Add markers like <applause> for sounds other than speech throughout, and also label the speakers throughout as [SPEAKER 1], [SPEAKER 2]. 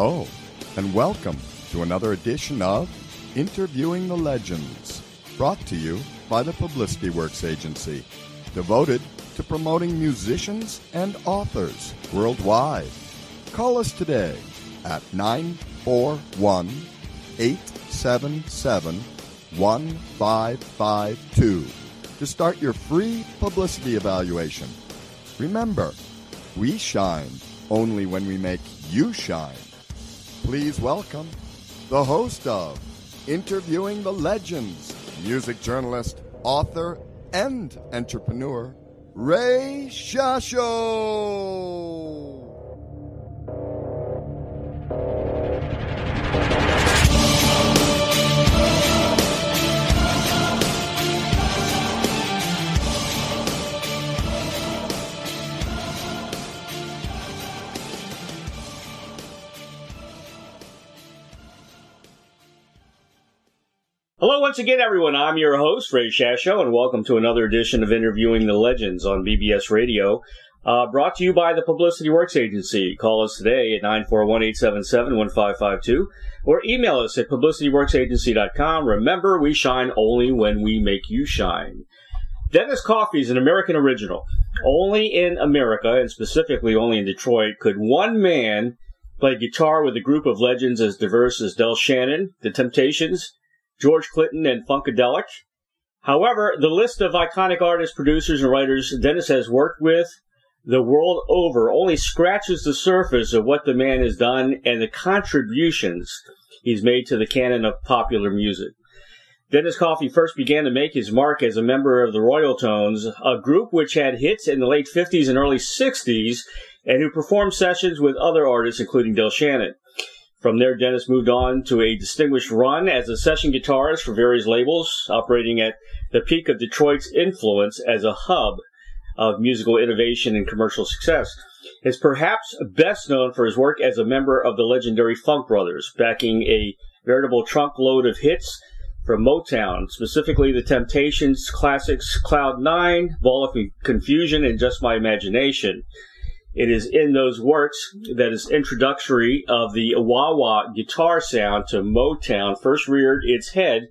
[SPEAKER 1] Hello, and welcome to another edition of Interviewing the Legends, brought to you by the Publicity Works Agency, devoted to promoting musicians and authors worldwide. Call us today at 941 877 1552 to start your free publicity evaluation. Remember, we shine only when we make you shine. Please welcome the host of Interviewing the Legends, music journalist, author, and entrepreneur, Ray Shasho.
[SPEAKER 2] Once again, everyone. I'm your host, Ray Shasho, and welcome to another edition of Interviewing the Legends on BBS Radio. Uh, brought to you by the Publicity Works Agency. Call us today at 941-877-1552 or email us at publicityworksagency.com. Remember, we shine only when we make you shine. Dennis Coffey is an American original. Only in America, and specifically only in Detroit, could one man play guitar with a group of legends as diverse as Del Shannon, The Temptations, George Clinton, and Funkadelic. However, the list of iconic artists, producers, and writers Dennis has worked with the world over only scratches the surface of what the man has done and the contributions he's made to the canon of popular music. Dennis Coffey first began to make his mark as a member of the Royaltones, a group which had hits in the late 50s and early 60s and who performed sessions with other artists, including Del Shannon. From there, Dennis moved on to a distinguished run as a session guitarist for various labels, operating at the peak of Detroit's influence as a hub of musical innovation and commercial success. Is perhaps best known for his work as a member of the legendary Funk Brothers, backing a veritable trunk load of hits from Motown, specifically the Temptations classics Cloud Nine, Ball of Confusion, and Just My Imagination. It is in those works that his introductory of the wah wah guitar sound to Motown first reared its head,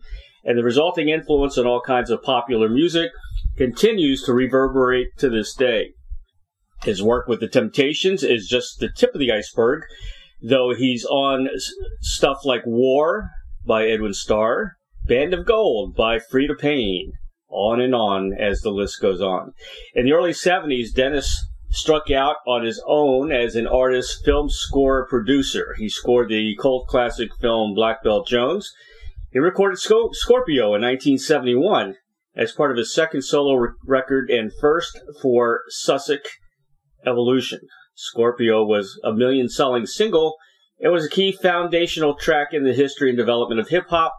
[SPEAKER 2] and the resulting influence on all kinds of popular music continues to reverberate to this day. His work with the Temptations is just the tip of the iceberg, though he's on stuff like War by Edwin Starr, Band of Gold by Freda Payne, on and on as the list goes on. In the early 70s, Dennis struck out on his own as an artist, film score producer. He scored the cult classic film Black Belt Jones. He recorded Scorpio in 1971 as part of his second solo re- record and first for Sussex Evolution. Scorpio was a million selling single It was a key foundational track in the history and development of hip hop,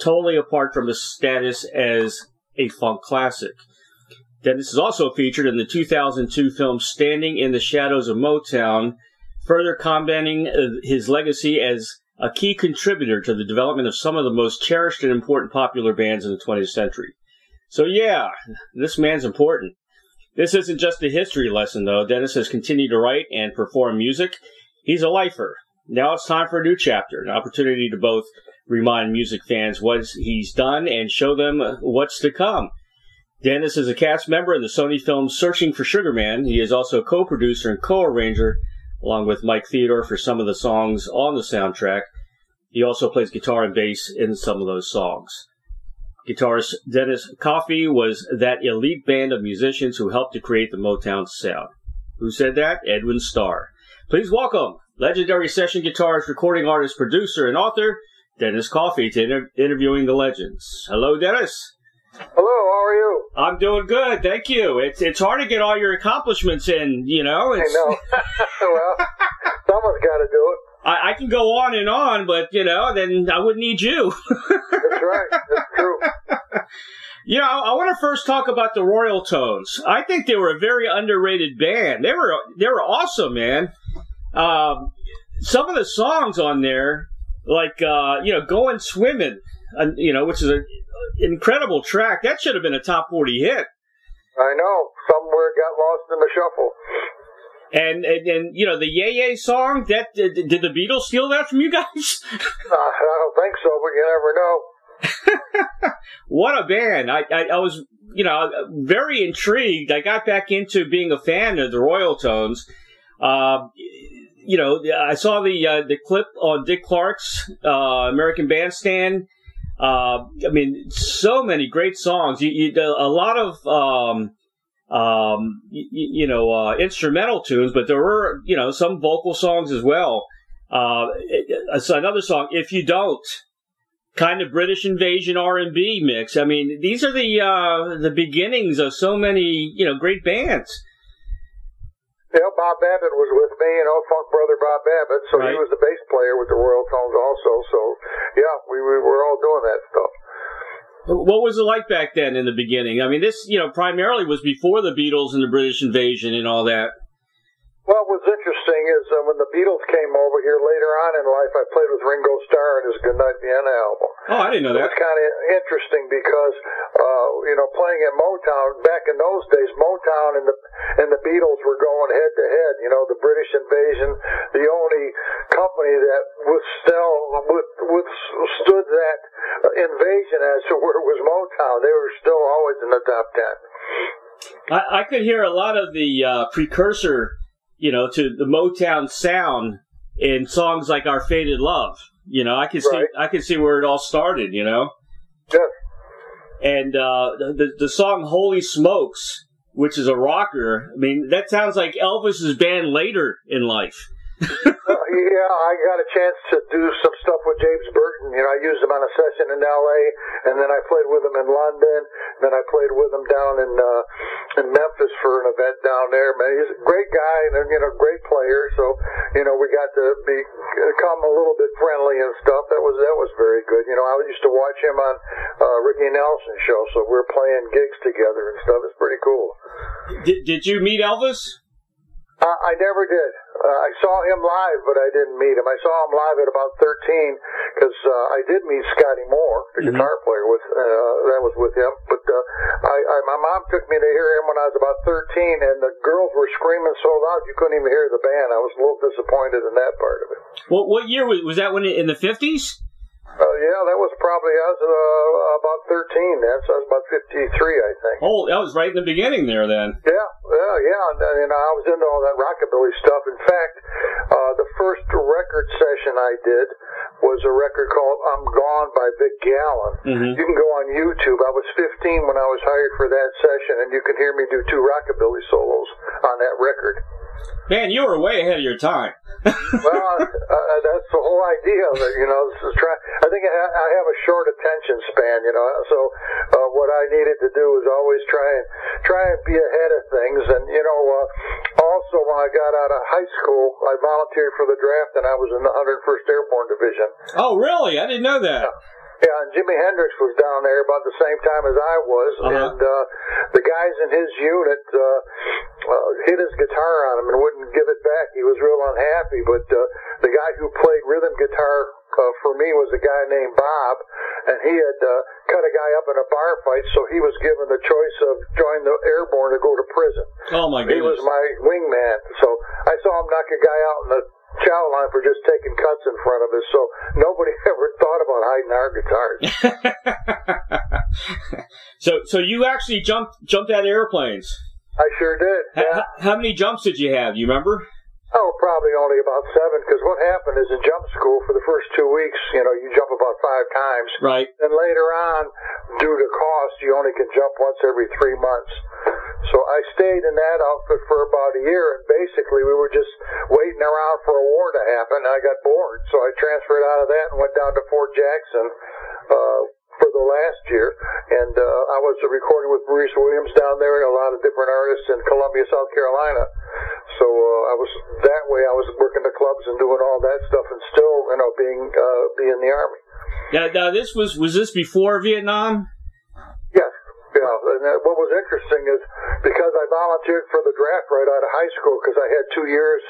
[SPEAKER 2] totally apart from its status as a funk classic. Dennis is also featured in the 2002 film Standing in the Shadows of Motown, further combating uh, his legacy as a key contributor to the development of some of the most cherished and important popular bands in the 20th century. So yeah, this man's important. This isn't just a history lesson though. Dennis has continued to write and perform music. He's a lifer. Now it's time for a new chapter, an opportunity to both remind music fans what he's done and show them what's to come. Dennis is a cast member in the Sony film Searching for Sugar Man. He is also a co-producer and co-arranger, along with Mike Theodore, for some of the songs on the soundtrack. He also plays guitar and bass in some of those songs. Guitarist Dennis Coffey was that elite band of musicians who helped to create the Motown sound. Who said that? Edwin Starr. Please welcome legendary session guitarist, recording artist, producer, and author Dennis Coffey to inter- interviewing the legends. Hello, Dennis.
[SPEAKER 3] Hello, how are you?
[SPEAKER 2] I'm doing good, thank you. It's it's hard to get all your accomplishments in, you know. It's,
[SPEAKER 3] I know. <laughs> <laughs> well, someone's got to do it.
[SPEAKER 2] I, I, can go on and on, but you know, then I wouldn't need you. <laughs>
[SPEAKER 3] That's right. That's true.
[SPEAKER 2] You know, I, I want to first talk about the Royaltones. I think they were a very underrated band. They were they were awesome, man. Um, some of the songs on there, like uh, you know, "Going Swimming," you know, which is an incredible track. That should have been a top 40 hit.
[SPEAKER 3] I know. Somewhere got lost in the shuffle.
[SPEAKER 2] And, and and you know the Yay Yay song that did, did the Beatles steal that from you guys? <laughs>
[SPEAKER 3] Uh, I don't think so, but you never know. <laughs>
[SPEAKER 2] what a band! I, I I was you know very intrigued. I got back into being a fan of the Royaltones. Uh, you know, I saw the uh, the clip on Dick Clark's uh, American Bandstand. Uh, I mean, so many great songs. You, you a lot of um, um, you, you know uh, instrumental tunes, but there were you know some vocal songs as well. Uh, so another song, if you don't, kind of British invasion R and B mix. I mean, these are the uh, the beginnings of so many you know great bands.
[SPEAKER 3] Yeah, Bob Babbitt was with me, you know, funk brother Bob Babbitt. So
[SPEAKER 2] Right.
[SPEAKER 3] he was the bass player with the Royaltones also. So yeah, we, we were all doing that stuff.
[SPEAKER 2] What was it like back then in the beginning? I mean, this you know primarily was before the Beatles and the British invasion and all that.
[SPEAKER 3] Well, what's interesting is uh, when the Beatles came over here later on in life, I played with Ringo Starr on his Goodnight Vienna album.
[SPEAKER 2] Oh, I didn't know that.
[SPEAKER 3] It's kind of interesting because, uh, you know, playing at Motown back in those days, Motown and the and the Beatles were going head to head. You know, the British invasion, the only company that withstood withstood that invasion as to where it was Motown. They were still always in the top ten.
[SPEAKER 2] I, I could hear a lot of the uh, precursor, you know, to the Motown sound in songs like "Our Faded Love." You know, I can see
[SPEAKER 3] Right.
[SPEAKER 2] I can see where it all started. You know,
[SPEAKER 3] Yes.
[SPEAKER 2] and uh, the the song "Holy Smokes," which is a rocker. I mean, that sounds like Elvis's band later in life.
[SPEAKER 3] Uh, yeah, I got a chance to do some stuff with James Burton. You know, I used him on a session in L.A. and then I played with him in London. And then I played with him down in uh, in Memphis for an event down there. Man, he's a great guy and you know, great player. So you know, we got to be become a little bit friendly and stuff. That was that was very good. You know, I used to watch him on uh, Ricky Nelson show, so we are playing gigs together and stuff. It's pretty cool.
[SPEAKER 2] Did Did you meet Elvis?
[SPEAKER 3] Uh, I never did. Uh, I saw him live, but I didn't meet him. I saw him live at about 13 because uh, I did meet Scotty Moore, the
[SPEAKER 2] mm-hmm.
[SPEAKER 3] guitar player. With uh, that was with him. But uh, I, I, my mom took me to hear him when I was about 13, and the girls were screaming so loud you couldn't even hear the band. I was a little disappointed in that part of it.
[SPEAKER 2] Well, what year was, was that? When in the
[SPEAKER 3] 50s? Yeah, that was probably I uh, about 13 then, so was about 53, I think.
[SPEAKER 2] Oh, that was right in the beginning there. Then.
[SPEAKER 3] Yeah, yeah, yeah. And, you know, I was into all that rockabilly stuff. In fact, uh, the first record session I did was a record called "I'm Gone" by Vic Gallen.
[SPEAKER 2] Mhm.
[SPEAKER 3] You can go on YouTube. I was 15 when I was hired for that session, and you can hear me do two rockabilly solos on that record.
[SPEAKER 2] Man, you were way ahead of your time.
[SPEAKER 3] Well, uh, that's the whole idea of it, you know. This is try. I think I, ha- I have a short attention span, you know. So uh, what I needed to do was always try and try and be ahead of things. And you know, uh, also when I got out of high school, I volunteered for the draft, and I was in the 101st Airborne Division.
[SPEAKER 2] Oh, really? I didn't know that.
[SPEAKER 3] Yeah, and Jimi Hendrix was down there about the same time as I was,
[SPEAKER 2] Uh-huh.
[SPEAKER 3] and uh, the guys in his unit uh, uh, hit his guitar on him and wouldn't give it back. He was real unhappy, but uh, the guy who played rhythm guitar uh, for me was a guy named Bob, and he had uh, cut a guy up in a bar fight, so he was given the choice of join the airborne or go to prison.
[SPEAKER 2] Oh my
[SPEAKER 3] He was my wingman, so I saw him knock a guy out in the chow line for just taking cuts in front of us. So nobody <laughs> ever thought about hiding our guitars. <laughs> <laughs>
[SPEAKER 2] so, so you actually jumped jumped out of airplanes.
[SPEAKER 3] I sure did. Yeah.
[SPEAKER 2] h- how many jumps did you have? You remember?
[SPEAKER 3] Oh, probably only about seven. Because what happened is in jump school for the first two weeks, you know, you jump about five times.
[SPEAKER 2] Right.
[SPEAKER 3] And later on, due to cost, you only can jump once every three months. So I stayed in that outfit for about a year, and basically we were just waiting around for a war to happen. I got bored, so I transferred out of that and went down to Fort Jackson uh, for the last year. And uh, I was recording with Maurice Williams down there and a lot of different artists in Columbia, South Carolina. So uh, I was that way. I was working the clubs and doing all that stuff, and still, you know, being uh, be in the army.
[SPEAKER 2] Now, now this was was this before Vietnam?
[SPEAKER 3] Yeah. And what was interesting is because I volunteered for the draft right out of high school because I had two years,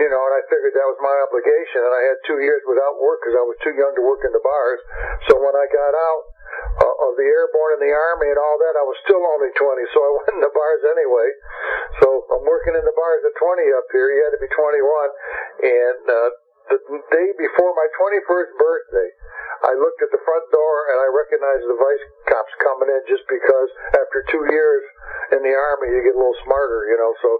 [SPEAKER 3] you know, and I figured that was my obligation, and I had two years without work because I was too young to work in the bars. So when I got out, uh, of the airborne and the army and all that, I was still only 20, so I <laughs> went in the bars anyway. So I'm working in the bars at 20 up here. You had to be 21, and uh, the day before my 21st birthday, I looked at the front door and I recognized the vice cops coming in just because after two years in the army you get a little smarter, you know. So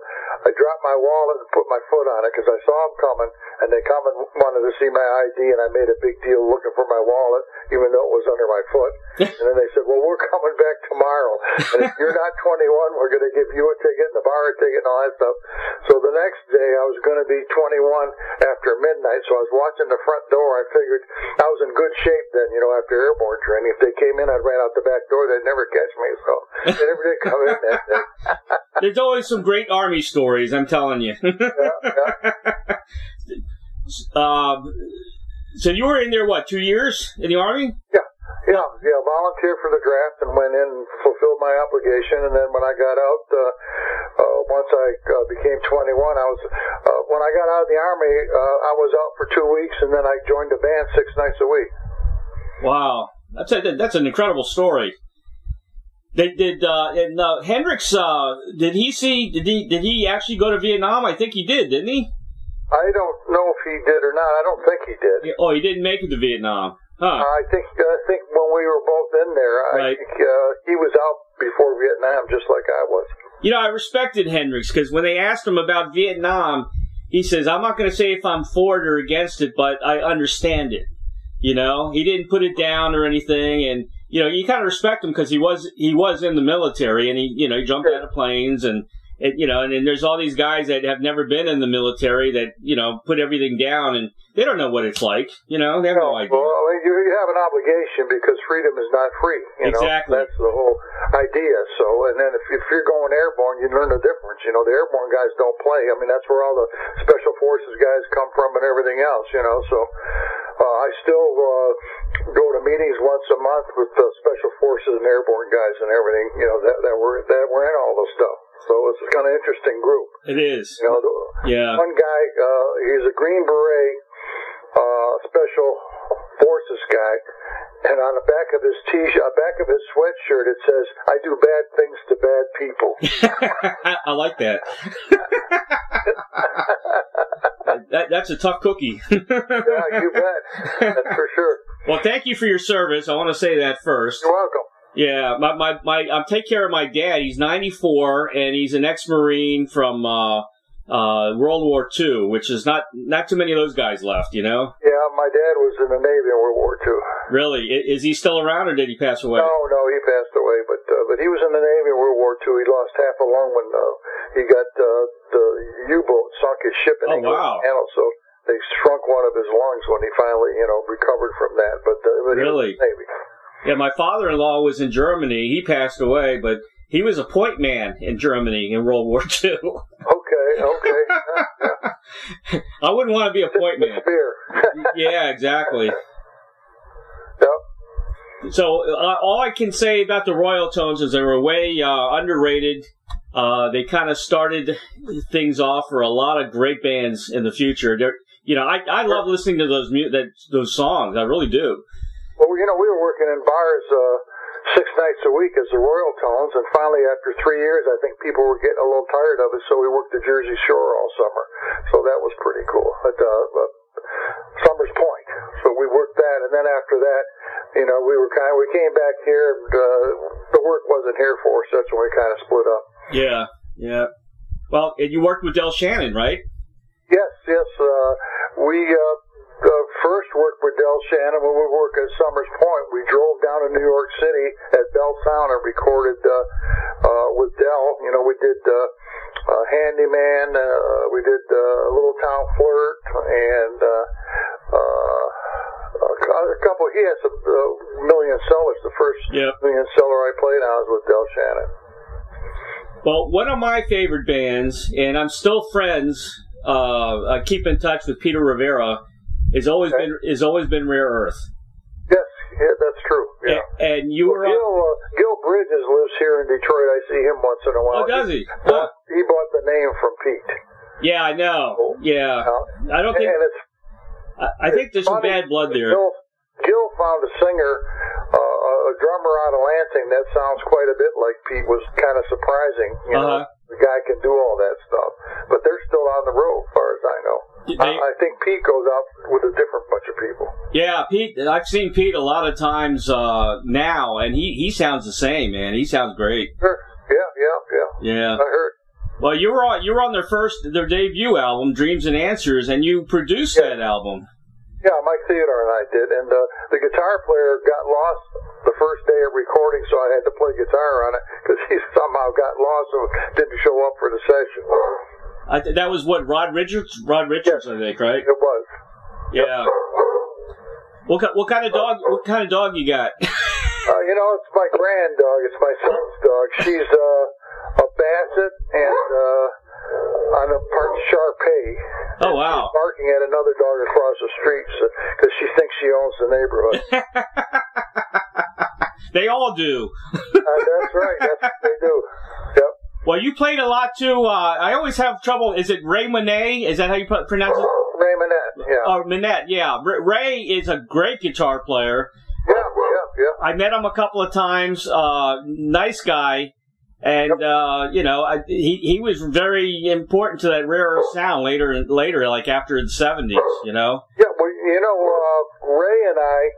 [SPEAKER 3] I dropped my wallet and put my foot on it because I saw them coming and they come and wanted to see my ID and I made a big deal looking for my wallet even though it was under my foot. and then they said, well, we're coming back tomorrow. And if you're not 21, we're going to give you a ticket and the bar a ticket and all that stuff. So the next day I was going to be 21 after midnight. So I was watching the front door. I figured I was in good shape then, you know, after airborne training. If they came in, I'd ran out the back door. They'd never catch me. So they never did come in that <laughs> <laughs> day.
[SPEAKER 2] There's always some great army stories, I'm telling you.
[SPEAKER 3] Yeah, yeah.
[SPEAKER 2] um, <laughs> so you were in there what two years in the army?
[SPEAKER 3] Yeah, yeah, yeah. Volunteered for the draft and went in, fulfilled my obligation, and then when I got out, uh, uh, once I uh, became 21, I was uh, when I got out of the army, uh, I was out for two weeks, and then I joined the band six nights a week.
[SPEAKER 2] Wow, that's a, that's an incredible story. Did did uh, and uh, Hendrix? Uh, did he see? Did he did he actually go to Vietnam? I think he did, didn't he?
[SPEAKER 3] I don't know if he did or not. I don't think he did.
[SPEAKER 2] Oh, he didn't make it to Vietnam. Huh.
[SPEAKER 3] I think I think when we were both in there, I
[SPEAKER 2] Right.
[SPEAKER 3] think uh, he was out before Vietnam, just like I was.
[SPEAKER 2] You know, I respected Hendrix because when they asked him about Vietnam, he says, "I'm not going to say if I'm for it or against it, but I understand it." You know, he didn't put it down or anything, and you know, you kind of respect him because he was he was in the military, and he you know he jumped out of planes, and it, you know, and then there's all these guys that have never been in the military that you know put everything down, and they don't know what it's like. You know, they have no idea.
[SPEAKER 3] Well, I mean, you, you have an obligation because freedom is not free. You know,
[SPEAKER 2] Exactly.
[SPEAKER 3] that's the whole idea. So, and then if, if you're going airborne, you learn the difference. You know, the airborne guys don't play. I mean, that's where all the special forces guys come from and everything else. You know, so uh, I still uh, go to meetings once a month with the special forces and airborne guys and everything. You know, that that were that were in all the stuff. So it's kind of interesting group.
[SPEAKER 2] It is.
[SPEAKER 3] You know,
[SPEAKER 2] Yeah.
[SPEAKER 3] one guy, uh, he's a Green Beret uh, special forces guy, and on the back of his t-shirt, uh, back of his sweatshirt, it says, "I do bad things to bad people."
[SPEAKER 2] I, <laughs> I like that. <laughs> that. That's a tough cookie.
[SPEAKER 3] yeah, you bet. That's for sure. <laughs>
[SPEAKER 2] well, thank you for your service. I want to say that first.
[SPEAKER 3] You're welcome.
[SPEAKER 2] Yeah, my my, my I'm take care of my dad. He's 94 and he's an ex-marine from uh, uh, World War II, which is not not too many of those guys left. You know,
[SPEAKER 3] Yeah, my dad was in the Navy in World War II.
[SPEAKER 2] really, is he still around or did he pass away?
[SPEAKER 3] No, no, he passed away, but uh, but he was in the Navy in World War II. He lost half a lung when uh, he got uh, the U-boat sunk his ship in
[SPEAKER 2] Oh,
[SPEAKER 3] English
[SPEAKER 2] wow.
[SPEAKER 3] Channel. So they shrunk one of his lungs when he finally, you know, recovered from that. But, uh, but
[SPEAKER 2] Really?
[SPEAKER 3] Navy.
[SPEAKER 2] Yeah, my father-in-law was in Germany. He passed away, but he was a point man in Germany in World War <laughs> II.
[SPEAKER 3] Okay, okay. <laughs>
[SPEAKER 2] I wouldn't want to be a point man. <laughs> Yeah, exactly.
[SPEAKER 3] yep.
[SPEAKER 2] So uh, all I can say about the Royaltones is they were way uh, underrated. Uh, they kind of started things off for a lot of great bands in the future. They're, you know, I, I love listening to those mu- that those songs. I really do.
[SPEAKER 3] Well, you know, we were working in bars uh, six nights a week as the Royaltones, and finally, after three years, I think people were getting a little tired of it, so we worked the Jersey Shore all summer. So that was pretty cool. At uh, uh, Somers Point. So we worked that, and then after that, you know, we were kind of we came back here, and uh, the work wasn't here for us. That's when we kind of split up.
[SPEAKER 2] Yeah, yeah. Well, and you worked with Del Shannon, right?
[SPEAKER 3] Yes, yes. Uh, we uh, uh, first work with Del Shannon when we worked at Somers Point. We drove down to New York City at Bell Sound and recorded uh, uh, with Del. You know, we did uh, uh, Handyman, uh, we did uh, Little Town Flirt, and uh, uh, a couple. He had some uh, million sellers. The first
[SPEAKER 2] Yep.
[SPEAKER 3] million seller I played on was with Del Shannon.
[SPEAKER 2] Well, one of my favorite bands, and I'm still friends. Uh, I keep in touch with Peter Rivera. Has always
[SPEAKER 3] Okay.
[SPEAKER 2] been has always been Rare Earth.
[SPEAKER 3] Yes, yeah, that's true. Yeah.
[SPEAKER 2] A- And you were
[SPEAKER 3] Gil, uh, Gil Bridges lives here in Detroit. I see him once in a while.
[SPEAKER 2] oh, does he?
[SPEAKER 3] He,
[SPEAKER 2] Huh.
[SPEAKER 3] he bought the name from Pete.
[SPEAKER 2] Yeah, I know. Yeah,
[SPEAKER 3] Uh,
[SPEAKER 2] I don't think.
[SPEAKER 3] and it's
[SPEAKER 2] I I think there's some bad blood there.
[SPEAKER 3] Gil, Gil found a singer, uh, a drummer out of Lansing that sounds quite a bit like Pete was kind of surprising. You
[SPEAKER 2] Uh-huh.
[SPEAKER 3] the guy can do all that stuff, but they're still on the road, as far as I know.
[SPEAKER 2] They-
[SPEAKER 3] I, think Pete goes out with a different bunch of people.
[SPEAKER 2] Yeah, Pete. I've seen Pete a lot of times uh, now, and he he sounds the same, man. He sounds great.
[SPEAKER 3] Sure. Yeah, yeah, yeah.
[SPEAKER 2] Yeah.
[SPEAKER 3] I heard.
[SPEAKER 2] Well, you were on you were on their first their debut album, Dreams and Answers, and you produced that album.
[SPEAKER 3] Yeah, Mike Theodore and I did, and uh, the guitar player got lost the first day of recording, so I had to play guitar on it because he <laughs> somehow got lost and didn't show up for the session.
[SPEAKER 2] I th- that was what Rod Richards. Rod Richards, I think, right?
[SPEAKER 3] It was.
[SPEAKER 2] Yeah. What ki- what kind of dog? What kind of dog you got? <laughs>
[SPEAKER 3] Uh, you know, it's my grand dog. It's my son's dog. She's uh, a Basset and uh, on a part Shar Pei.
[SPEAKER 2] Oh wow.
[SPEAKER 3] Barking at another dog across the street because she thinks she owns the neighborhood. <laughs>
[SPEAKER 2] They all do. <laughs>
[SPEAKER 3] uh, that's right. That's what they do. Yep.
[SPEAKER 2] Well, you played a lot too. Uh, I always have trouble. Is it Ray Monet? Is that how you pronounce it?
[SPEAKER 3] Ray Monette. Yeah.
[SPEAKER 2] Oh. Yeah. Ray is a great guitar player.
[SPEAKER 3] yeah. Yeah. Yeah.
[SPEAKER 2] I met him a couple of times. Uh, nice guy. And, uh, you know, I, he, he was very important to that rare sound later, later, like after the 70s, you know?
[SPEAKER 3] Yeah, well, you know, uh, Ray and I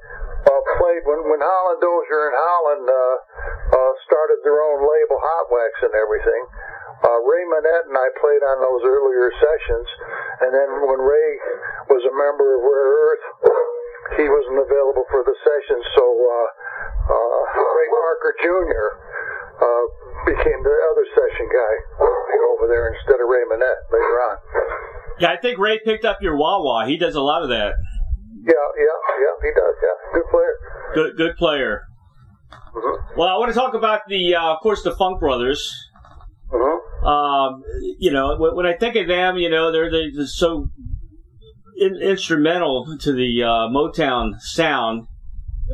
[SPEAKER 3] uh, played when when Holland Dozier and Holland uh, uh, started their own label, Hot Wax, and everything. Uh, Ray Monette and I played on those earlier sessions, and then when Ray was a member of Rare Earth, he wasn't available for the sessions, so uh, uh, Ray Parker Jr. Uh, became the other session guy over there instead of Ray Monette later on.
[SPEAKER 2] Yeah, I think Ray picked up your wah wah. He does a lot of that.
[SPEAKER 3] Yeah, yeah, yeah, he does. Yeah, good player.
[SPEAKER 2] Good, good player.
[SPEAKER 3] Mhm.
[SPEAKER 2] Well, I want to talk about the, uh, of course, the Funk Brothers.
[SPEAKER 3] hmm
[SPEAKER 2] Um, you know, when, when I think of them, you know, they're, they're so in, instrumental to the uh, Motown sound.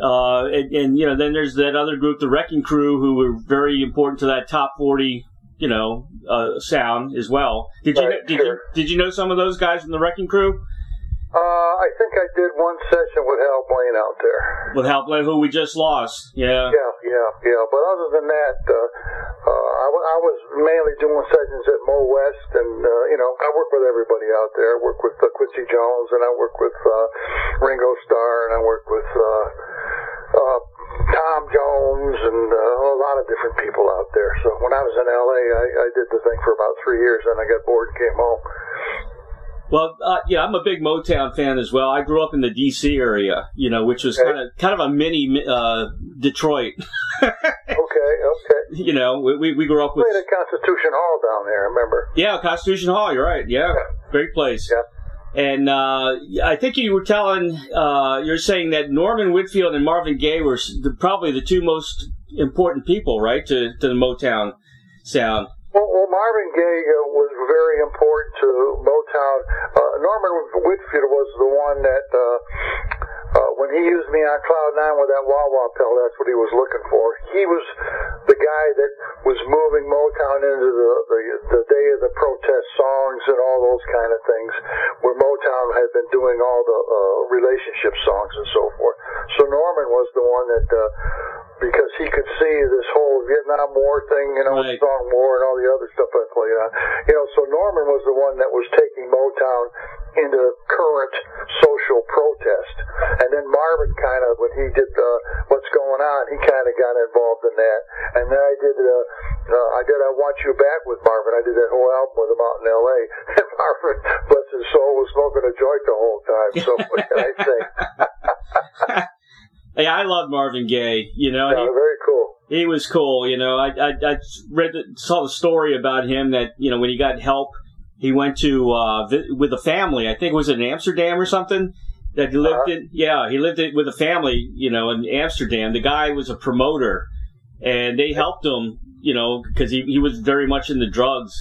[SPEAKER 2] Uh, and, and, you know, then there's that other group, the Wrecking Crew, who were very important to that top 40, you know, uh, sound as well. Did you,
[SPEAKER 3] Right,
[SPEAKER 2] did
[SPEAKER 3] sure.
[SPEAKER 2] you, did you know some of those guys from the Wrecking Crew?
[SPEAKER 3] I think I did one session with Hal Blaine out there.
[SPEAKER 2] With Hal Blaine, who we just lost. Yeah.
[SPEAKER 3] Yeah, yeah, yeah. But other than that, uh, uh, I, w- I was mainly doing sessions at MoWest, and uh, you know, I work with everybody out there. I work with uh, Quincy Jones, and I work with uh, Ringo Starr, and I work with uh, uh, Tom Jones, and uh, a lot of different people out there. So when I was in LA, I, I did the thing for about three years, and I got bored and came home.
[SPEAKER 2] Well, uh, yeah, I'm a big Motown fan as well. I grew up in the D.C. area, you know, which was
[SPEAKER 3] Okay.
[SPEAKER 2] kind of kind of a mini uh, Detroit. <laughs>
[SPEAKER 3] Okay, okay. <laughs>
[SPEAKER 2] you know, we, we, we grew up with
[SPEAKER 3] Played at Constitution Hall down there. Remember?
[SPEAKER 2] yeah, Constitution Hall. You're right. Yeah, great place.
[SPEAKER 3] Yeah.
[SPEAKER 2] And uh, I think you were telling, uh, you're saying that Norman Whitfield and Marvin Gaye were probably the two most important people, right, to, to the Motown sound.
[SPEAKER 3] Well, well Marvin Gaye uh, was very important to Motown. Uh, Norman Whitfield was the one that, uh, uh, when he used me on Cloud Nine with that wah wah pill, that's what he was looking for. He was the guy that was moving Motown into the, the, the day of the protest songs and all those kind of things, where Motown had been doing all the uh, relationship songs and so forth. So Norman was the one that, uh, because he could see this whole Vietnam War thing, you know,
[SPEAKER 2] Right.
[SPEAKER 3] song war and all the other stuff I played on. You know, so Norman was the one that was taking Motown into current social protest. And then Marvin kind of, when he did uh, What's Going On, he kind of got involved in that. And then I did, uh, uh, I did I Want You Back with Marvin. I did that whole album with him out in L.A. <laughs> And Marvin, bless his soul, was smoking a joint the whole time. So <laughs> what can I say? <laughs>
[SPEAKER 2] Hey, I love Marvin Gaye. You know,
[SPEAKER 3] Yeah,
[SPEAKER 2] he,
[SPEAKER 3] very cool.
[SPEAKER 2] he was cool. You know, I I, I read the, saw the story about him that you know when he got help, he went to uh, vi- with a family. I think it was in Amsterdam or something. That he lived
[SPEAKER 3] Uh-huh.
[SPEAKER 2] in. Yeah, he lived it with a family. You know, in Amsterdam. The guy was a promoter, and they helped him. You know, because he he was very much into drugs.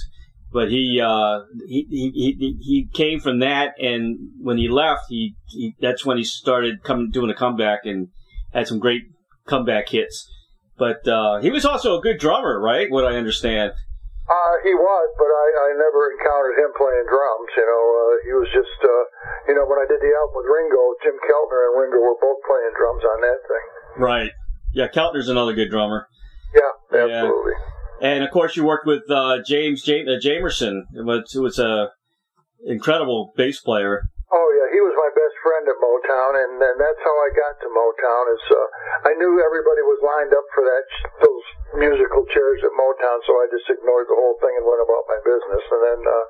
[SPEAKER 2] But he, uh, he, he, he, he came from that, and when he left, he, he, that's when he started coming, doing a comeback and had some great comeback hits. But uh, he was also a good drummer, right? What I understand.
[SPEAKER 3] Uh, he was, but I, I never encountered him playing drums. You know, uh, he was just, uh, you know, when I did the album with Ringo, Jim Keltner and Ringo were both playing drums on that thing.
[SPEAKER 2] Right. Yeah, Keltner's another good drummer.
[SPEAKER 3] Yeah, absolutely.
[SPEAKER 2] Yeah. And of course, you worked with uh, James Jam- uh, Jamerson, who was, who was a incredible bass player.
[SPEAKER 3] Oh yeah, he was my best friend at Motown, and, and that's how I got to Motown. Is uh, I knew everybody was lined up for that those musical chairs at Motown, so I just ignored the whole thing and went about my business. And then uh,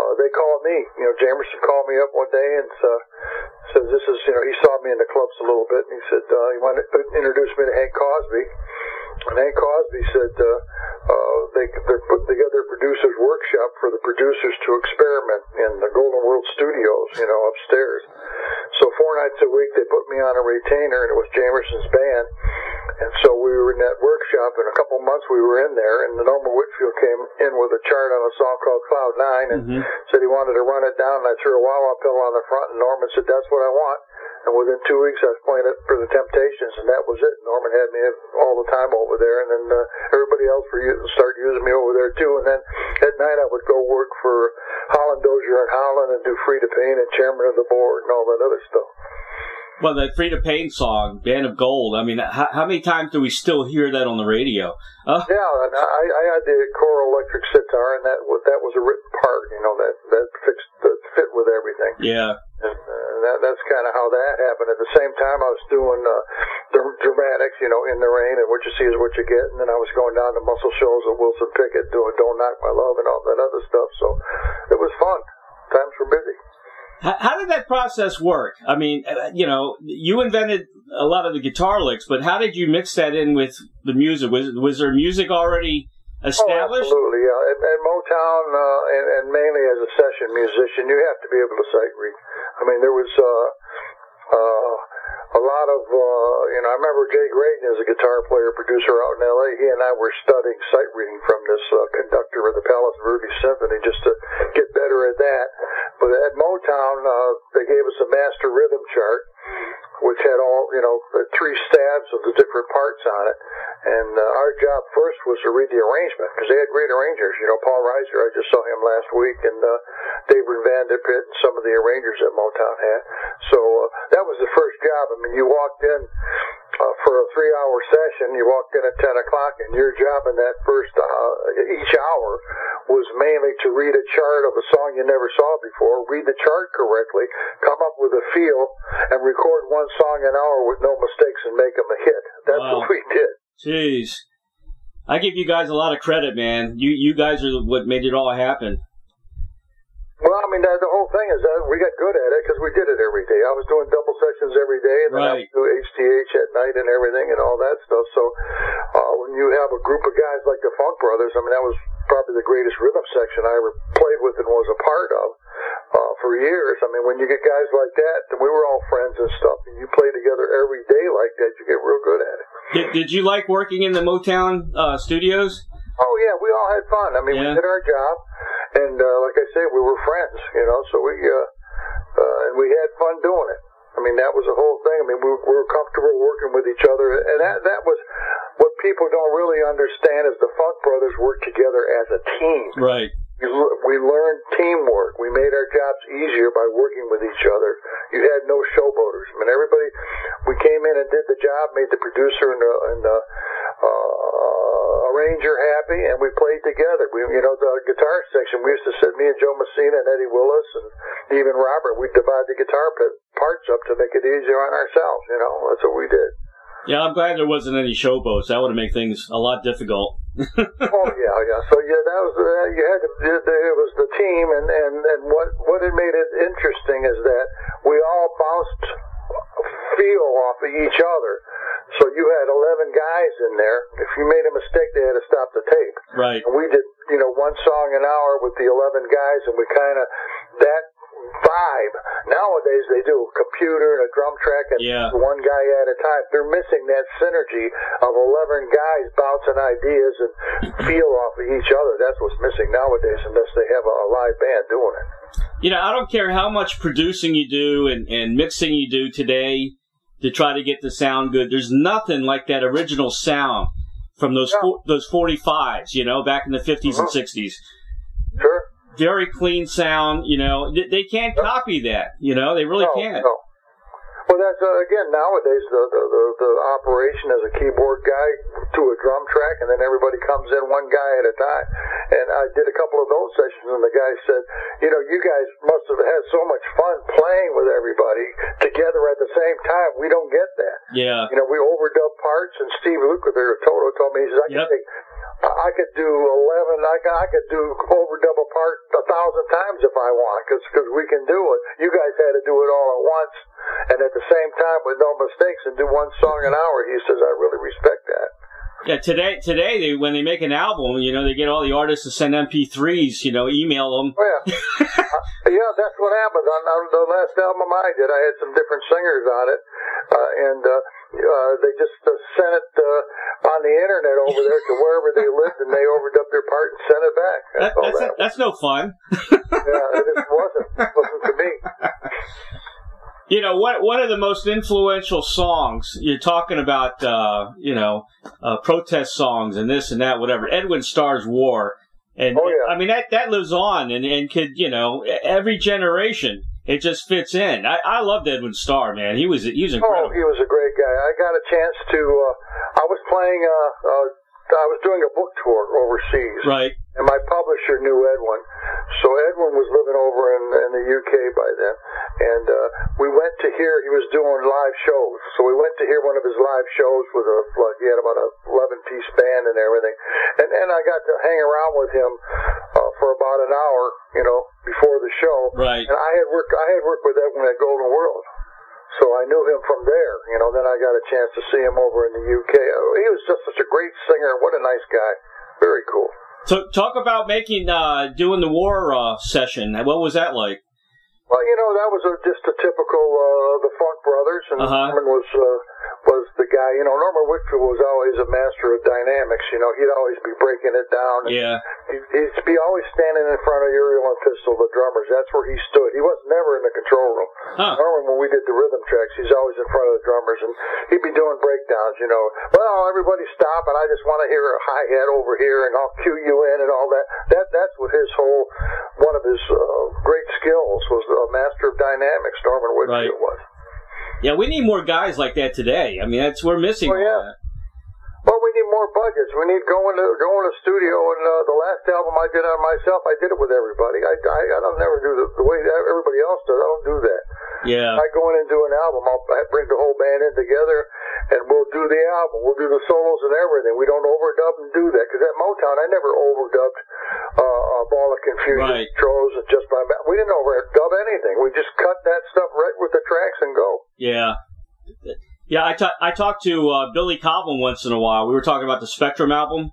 [SPEAKER 3] uh, they called me. You know, Jamerson called me up one day and uh, says, "This is you know." He saw me in the clubs a little bit, and he said uh, he wanted to introduce me to Hank Crosby. And Hank Crosby said uh, uh, they they're putting together a producers workshop for the producers to experiment in the Golden World Studios, you know, upstairs. So four nights a week they put me on a retainer, and it was Jamerson's band. And so we were in that workshop. In a couple months we were in there, and Norman Whitfield came in with a chart on a song called Cloud Nine, and
[SPEAKER 2] Mhm.
[SPEAKER 3] said he wanted to run it down. And I threw a wah pill on the front, and Norman said, "That's what I want." And within two weeks, I was playing it for the Temptations, and that was it. Norman had me all the time over there, and then uh, everybody else for you started using me over there too. And then at night, I would go work for Holland Dozier and Holland and do Freda Payne and chairman of the board and all that other stuff.
[SPEAKER 2] Well, that Freda Payne song, "Band of Gold." I mean, how, how many times do we still hear that on the radio? Oh,
[SPEAKER 3] Yeah, and I, I had the Coral electric sitar, and that that was a written part. You know that that fixed that fit with everything.
[SPEAKER 2] yeah.
[SPEAKER 3] And uh, that, that's kind of how that happened. At the same time, I was doing uh, the dramatics, you know, in the rain, and what you see is what you get. And then I was going down to Muscle Shoals with Wilson Pickett doing "Don't Knock My Love" and all that other stuff. So it was fun. Times were busy.
[SPEAKER 2] How, how did that process work? I mean, uh, you know, you invented a lot of the guitar licks, but how did you mix that in with the music? Was was there music already
[SPEAKER 3] Oh,
[SPEAKER 2] established?
[SPEAKER 3] absolutely. Yeah. At, at Motown, uh, and, and mainly as a session musician, you have to be able to sight read. I mean, there was uh, uh, a lot of, uh, you know, I remember Jay Graydon as a guitar player, producer out in L.A. He and I were studying sight reading from this uh, conductor of the Palos Verdes Symphony just to get better at that. But at Motown, uh, they gave us a master rhythm chart which had all, you know, three stabs of the different parts on it. And uh, our job first was to read the arrangement because they had great arrangers. You know, Paul Riser, I just saw him last week, and uh, David Van Der and some of the arrangers that Motown had. So uh, that was the first job. I mean, you walked in uh, for a three-hour session. You walked in at 10 o'clock, and your job in that first uh, each hour was mainly to read a chart of a song you never saw before, read the chart correctly, come up with a feel, and record one song an hour with no mistakes and make them a hit. That's
[SPEAKER 2] Wow.
[SPEAKER 3] what we did.
[SPEAKER 2] Jeez, I give you guys a lot of credit, man. You you guys are what made it all happen.
[SPEAKER 3] Well, I mean, the, the whole thing is that we got good at it because we did it every day. I was doing double sessions every day, and then I would do HDH at night and everything and all that stuff. So uh, when you have a group of guys like the Funk Brothers, I mean, that was probably the greatest rhythm section I ever played with and was a part of uh, for years. I mean, when you get guys like that, we were all friends and stuff, and you play together every day like that, you get real good at it.
[SPEAKER 2] Did, did you like working in the Motown uh, studios?
[SPEAKER 3] Oh yeah, we all had fun. I mean,
[SPEAKER 2] Yeah.
[SPEAKER 3] we did our job, and uh, I say, we were friends, you know. So we uh, uh, and we had fun doing it. I mean, that was the whole thing. I mean, we, were- we were comfortable working with each other, and that that was what people don't really understand is the Funk Brothers worked together as a team.
[SPEAKER 2] Right.
[SPEAKER 3] We, we learned teamwork. We made our jobs easier by working with each other. You had no showboaters. I mean, everybody, we came in and did the job, made the producer and the, and the uh, arranger happy, and we played together. We, you know, the guitar section, we used to sit, me and Joe Messina and Eddie Willis and even Robert, we'd divide the guitar parts up to make it easier on ourselves, you know. That's what we did.
[SPEAKER 2] Yeah, I'm glad there wasn't any showboats. That would have made things a lot difficult. <laughs>
[SPEAKER 3] oh yeah, yeah. So yeah, that was uh, you had to. It was the team, and and and what what had made it interesting is that we all bounced feel off of each other. So you had eleven guys in there. If you made a mistake, they had to stop the tape.
[SPEAKER 2] Right.
[SPEAKER 3] And we did, you know, one song an hour with the 11 guys, and we kind of, that vibe, nowadays they do a computer and a drum track and
[SPEAKER 2] Yeah.
[SPEAKER 3] one guy at a time. They're missing that synergy of 11 guys bouncing ideas and feel off of each other. That's what's missing nowadays unless they have a, a live band doing it.
[SPEAKER 2] You know, I don't care how much producing you do and, and mixing you do today to try to get the sound good. There's nothing like that original sound from those fo- those 45s, you know, back in the 50s and
[SPEAKER 3] Uh-huh.
[SPEAKER 2] 60s.
[SPEAKER 3] Sure.
[SPEAKER 2] Very clean sound, you know. They, they can't
[SPEAKER 3] Yep.
[SPEAKER 2] copy that, you know. They really
[SPEAKER 3] no,
[SPEAKER 2] can't.
[SPEAKER 3] No. Well, that's uh, again nowadays the, the the the operation as a keyboard guy to a drum track, and then everybody comes in one guy at a time. And I did a couple of those sessions, and the guy said, "You know, you guys must have had so much fun playing with everybody together at the same time. We don't get that.
[SPEAKER 2] Yeah.
[SPEAKER 3] You know, we overdub parts, and Steve Lukather Toto told me he says I
[SPEAKER 2] Yep.
[SPEAKER 3] could take." I could do eleven. I could, I could do over double part a thousand times if I want, because we can do it. You guys had to do it all at once, and at the same time with no mistakes, and do one song an hour. He says, I really respect that.
[SPEAKER 2] Yeah, today, today they, when they make an album, you know, they get all the artists to send MP3s, you know, email them.
[SPEAKER 3] Oh yeah, Uh, yeah, that's what happened on, on the last album I did. I had some different singers on it, uh, and uh, uh, they just uh, sent it uh, on the internet over there to wherever they <laughs> lived, and they overdubbed their part and sent it back. That's all
[SPEAKER 2] that's,
[SPEAKER 3] that.
[SPEAKER 2] that's no fun.
[SPEAKER 3] yeah, it just wasn't. It <laughs> wasn't to me.
[SPEAKER 2] You know, what one of the most influential songs, you're talking about, uh, you know, uh, protest songs and this and that, whatever. Edwin Starr's War. And
[SPEAKER 3] Oh, yeah.
[SPEAKER 2] I mean, that, that lives on and, and could, you know, every generation, it just fits in. I, I loved Edwin Starr, man. He was, he was
[SPEAKER 3] Oh,
[SPEAKER 2] incredible.
[SPEAKER 3] he was a great guy. I got a chance to. Uh, I was playing. Uh, uh, I was doing a book tour overseas,
[SPEAKER 2] Right.
[SPEAKER 3] and my publisher knew Edwin. So Edwin was living over in, in the UK by then, and uh, we went to hear. He was doing live shows, so we went to hear one of his live shows with a. Like, he had about a 11 piece band and everything, and and I got to hang around with him for about an hour, you know, before the show.
[SPEAKER 2] Right.
[SPEAKER 3] And I had worked. I had worked with Edwin at Golden World. So I knew him from there, you know. Then I got a chance to see him over in the UK. He was just such a great singer. What a nice guy. Very cool.
[SPEAKER 2] So talk about making, uh, doing the war, uh, session. What was that like?
[SPEAKER 3] Well, you know, that was a, just a typical uh, the Funk Brothers, and
[SPEAKER 2] Uh-huh.
[SPEAKER 3] Norman was uh, was the guy. You know, Norman Whitfield was always a master of dynamics. You know, he'd always be breaking it down.
[SPEAKER 2] Yeah.
[SPEAKER 3] He'd, he'd be always standing in front of Uriel and Pistol, the drummers. That's where he stood. He was never in the control room.
[SPEAKER 2] Huh.
[SPEAKER 3] Norman, when we did the rhythm tracks, he's always in front of the drummers, and he'd be doing breakdowns. You know, well, everybody stop, and I just want to hear a hi hat over here, and I'll cue you in, and all that. That that's what his whole one of his uh, great skills was a master of dynamics. Norman Whitfield
[SPEAKER 2] Right.
[SPEAKER 3] was.
[SPEAKER 2] Yeah, we need more guys like that today. I mean, that's, we're missing
[SPEAKER 3] Oh, yeah.
[SPEAKER 2] that.
[SPEAKER 3] Well, we need more budgets. We need going to going to studio. And uh, the last album I did on myself, I did it with everybody. I I, I don't never do the, the way everybody else does. I don't do that.
[SPEAKER 2] Yeah.
[SPEAKER 3] I go in and do an album. I'll I bring the whole band in together, and we'll do the album. We'll do the solos and everything. We don't overdub and do that because at Motown I never overdubbed uh, uh, Ball of Confusion,
[SPEAKER 2] Right.
[SPEAKER 3] And just my. Ma- we didn't overdub anything. We just cut that stuff right with the tracks and go.
[SPEAKER 2] Yeah. Yeah, I I talked to uh, Billy Cobham once in a while. We were talking about the Spectrum album.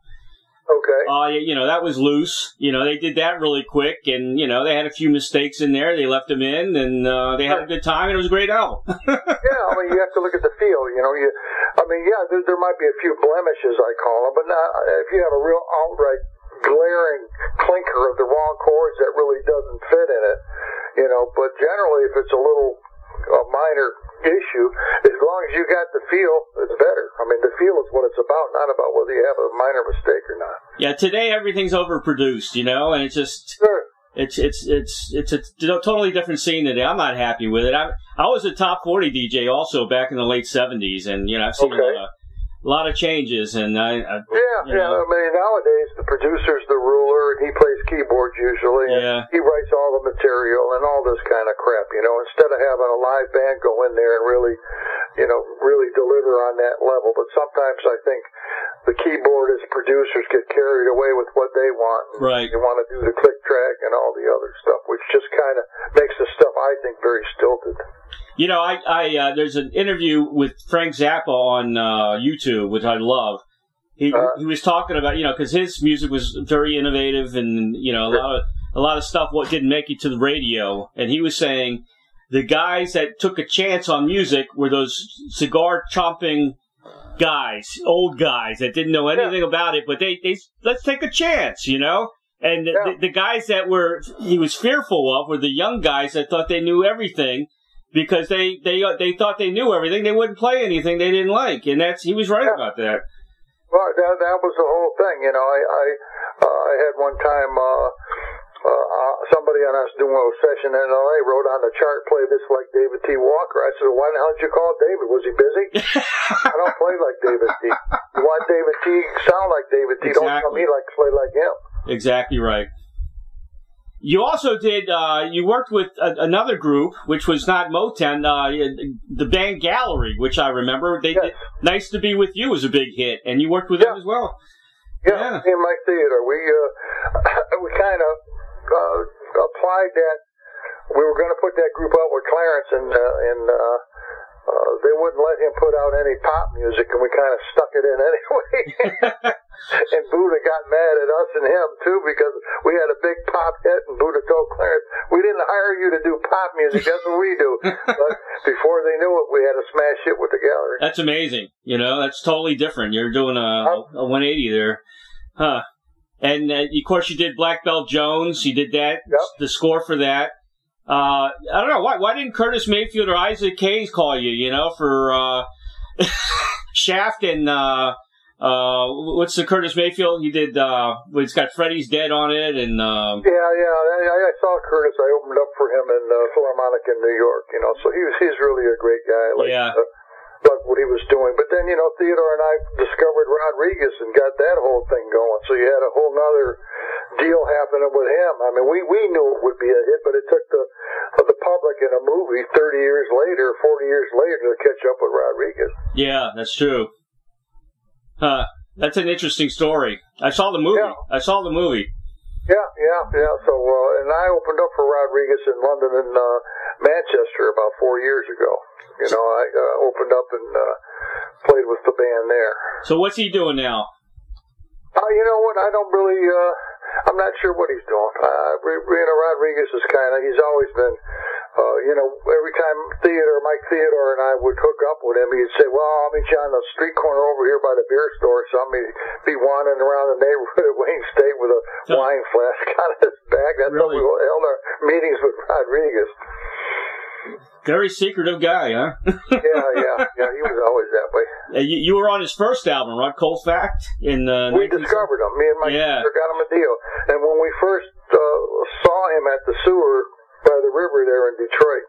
[SPEAKER 3] Okay.
[SPEAKER 2] Uh, you know, that was loose. You know, they did that really quick, and you know, they had a few mistakes in there. They left them in, and uh, they had a good time, and it was a great album. <laughs>
[SPEAKER 3] Yeah, I mean, you have to look at the feel. You know, you. I mean, yeah, there, there might be a few blemishes, I call them, but not, if you have a real outright glaring clinker of the wrong chords that really doesn't fit in it, you know. But generally, if it's a little a minor issue, as long as you got the feel, it's better. I mean, the feel is what it's about, not about whether you have a minor mistake or not.
[SPEAKER 2] yeah, today everything's overproduced, you know, and it's just
[SPEAKER 3] Sure.
[SPEAKER 2] it's it's it's it's a totally different scene today. I'm not happy with it. I I was a top 40 DJ also back in the late 70s, and you know, I've seen
[SPEAKER 3] Okay.
[SPEAKER 2] a, lot of, a lot of changes, and I, I
[SPEAKER 3] Yeah,
[SPEAKER 2] You
[SPEAKER 3] yeah.
[SPEAKER 2] know.
[SPEAKER 3] I mean, nowadays the producer's the ruler, and he plays keyboards usually, and
[SPEAKER 2] Yeah.
[SPEAKER 3] he writes all the material and all this kind of crap. You know, instead of having a live band go in there and really, you know, really deliver on that level. But sometimes I think the keyboardist producers get carried away with what they want.
[SPEAKER 2] Right.
[SPEAKER 3] They want to do the click track and all the other stuff, which just kind of makes the stuff I think very stilted.
[SPEAKER 2] You know, I, I uh, there's an interview with Frank Zappa on uh, YouTube, which I love. He
[SPEAKER 3] Uh.
[SPEAKER 2] he was talking about you know because his music was very innovative and you know a lot of a lot of stuff what didn't make it to the radio, and he was saying the guys that took a chance on music were those cigar chomping guys, old guys that didn't know anything about it, but they they let's take a chance, you know. And
[SPEAKER 3] Yeah.
[SPEAKER 2] the, the guys that were he was fearful of were the young guys that thought they knew everything because they they they thought they knew everything. They wouldn't play anything they didn't like, and that's he was right
[SPEAKER 3] Yeah.
[SPEAKER 2] about that.
[SPEAKER 3] Well, that, that was the whole thing. You know, I I, uh, I had one time uh, uh, somebody on us doing a session in LA wrote on the chart, play this like David T. Walker. I said, why the hell did you call David? Was he busy? <laughs> I don't play like David T. You want David T. sound like David T. Don't tell me like play like him.
[SPEAKER 2] Exactly right. You also did. Uh, you worked with a, another group, which was not Motown, uh, the band Gallery, which I remember. They
[SPEAKER 3] Yes.
[SPEAKER 2] did, "Nice to Be with You" was a big hit, and you worked with them as well.
[SPEAKER 3] Yeah,
[SPEAKER 2] Yeah.
[SPEAKER 3] in my theater, we uh, <laughs> we kind of uh, applied that. We were going to put that group up with Clarence, and uh, and uh, they wouldn't let him put out any pop music, and we kind of stuck it in <laughs> anyway. <laughs> and Buddah got mad at us and him too because we had a big pop hit, and Buddah told Clarence, "We didn't hire you to do pop music. That's what we do." <laughs> but before they knew it, we had a smash hit with the gallery.
[SPEAKER 2] That's amazing. You know, that's totally different. You're doing a, a 180 there, huh? And uh, of course, you did Black Belt Jones. You did that.
[SPEAKER 3] Yep.
[SPEAKER 2] The score for that. Uh, I don't know why. Why didn't Curtis Mayfield or Isaac Hayes call you? You know, for uh, <laughs> Shaft and uh, uh, what's the Curtis Mayfield? He did. Uh, it's got Freddie's Dead on it, and um,
[SPEAKER 3] Yeah, yeah. I, I saw Curtis. I opened up for him in uh, Philharmonic in New York. You know, so he was he's really a great guy. Like,
[SPEAKER 2] Yeah.
[SPEAKER 3] uh, like what he was doing. But then you know, Theodore and I discovered Rodriguez and got that whole thing going. So you had a whole nother deal happening with him. I mean, we we knew it would be a hit, but it took the the public in a movie 30 years later, 40 years later to catch up with Rodriguez.
[SPEAKER 2] yeah, that's true. That's an interesting story. I saw the movie.
[SPEAKER 3] Yeah.
[SPEAKER 2] I saw the movie.
[SPEAKER 3] Yeah, yeah, yeah. So, uh, and I opened up for Rodriguez in London and uh, Manchester about four years ago. You know, I uh, opened up and uh, played with the band there.
[SPEAKER 2] So what's he doing now?
[SPEAKER 3] Uh, you know what? I don't really. Uh, I'm not sure what he's doing. Uh, you know, Rodriguez is kind of. He's always been. Uh, you know, every time Theodore, Mike Theodore, and I would hook up with him, he'd say, "Well, I'll meet you on the street corner over here by the beer store." or something. He'd be wandering around the neighborhood at Wayne State with a
[SPEAKER 2] Huh.
[SPEAKER 3] wine flask on his back. That's how we held our meetings with Rodriguez.
[SPEAKER 2] Very secretive guy, huh?
[SPEAKER 3] Yeah, yeah, yeah. He was always that way. <laughs>
[SPEAKER 2] Uh, you, you were on his first album, right? Cold Fact in uh,
[SPEAKER 3] we
[SPEAKER 2] 19
[SPEAKER 3] discovered him. Me and Mike
[SPEAKER 2] Yeah.
[SPEAKER 3] Theodore got him a deal. And when we first uh, saw him at the sewer by the river there in Detroit,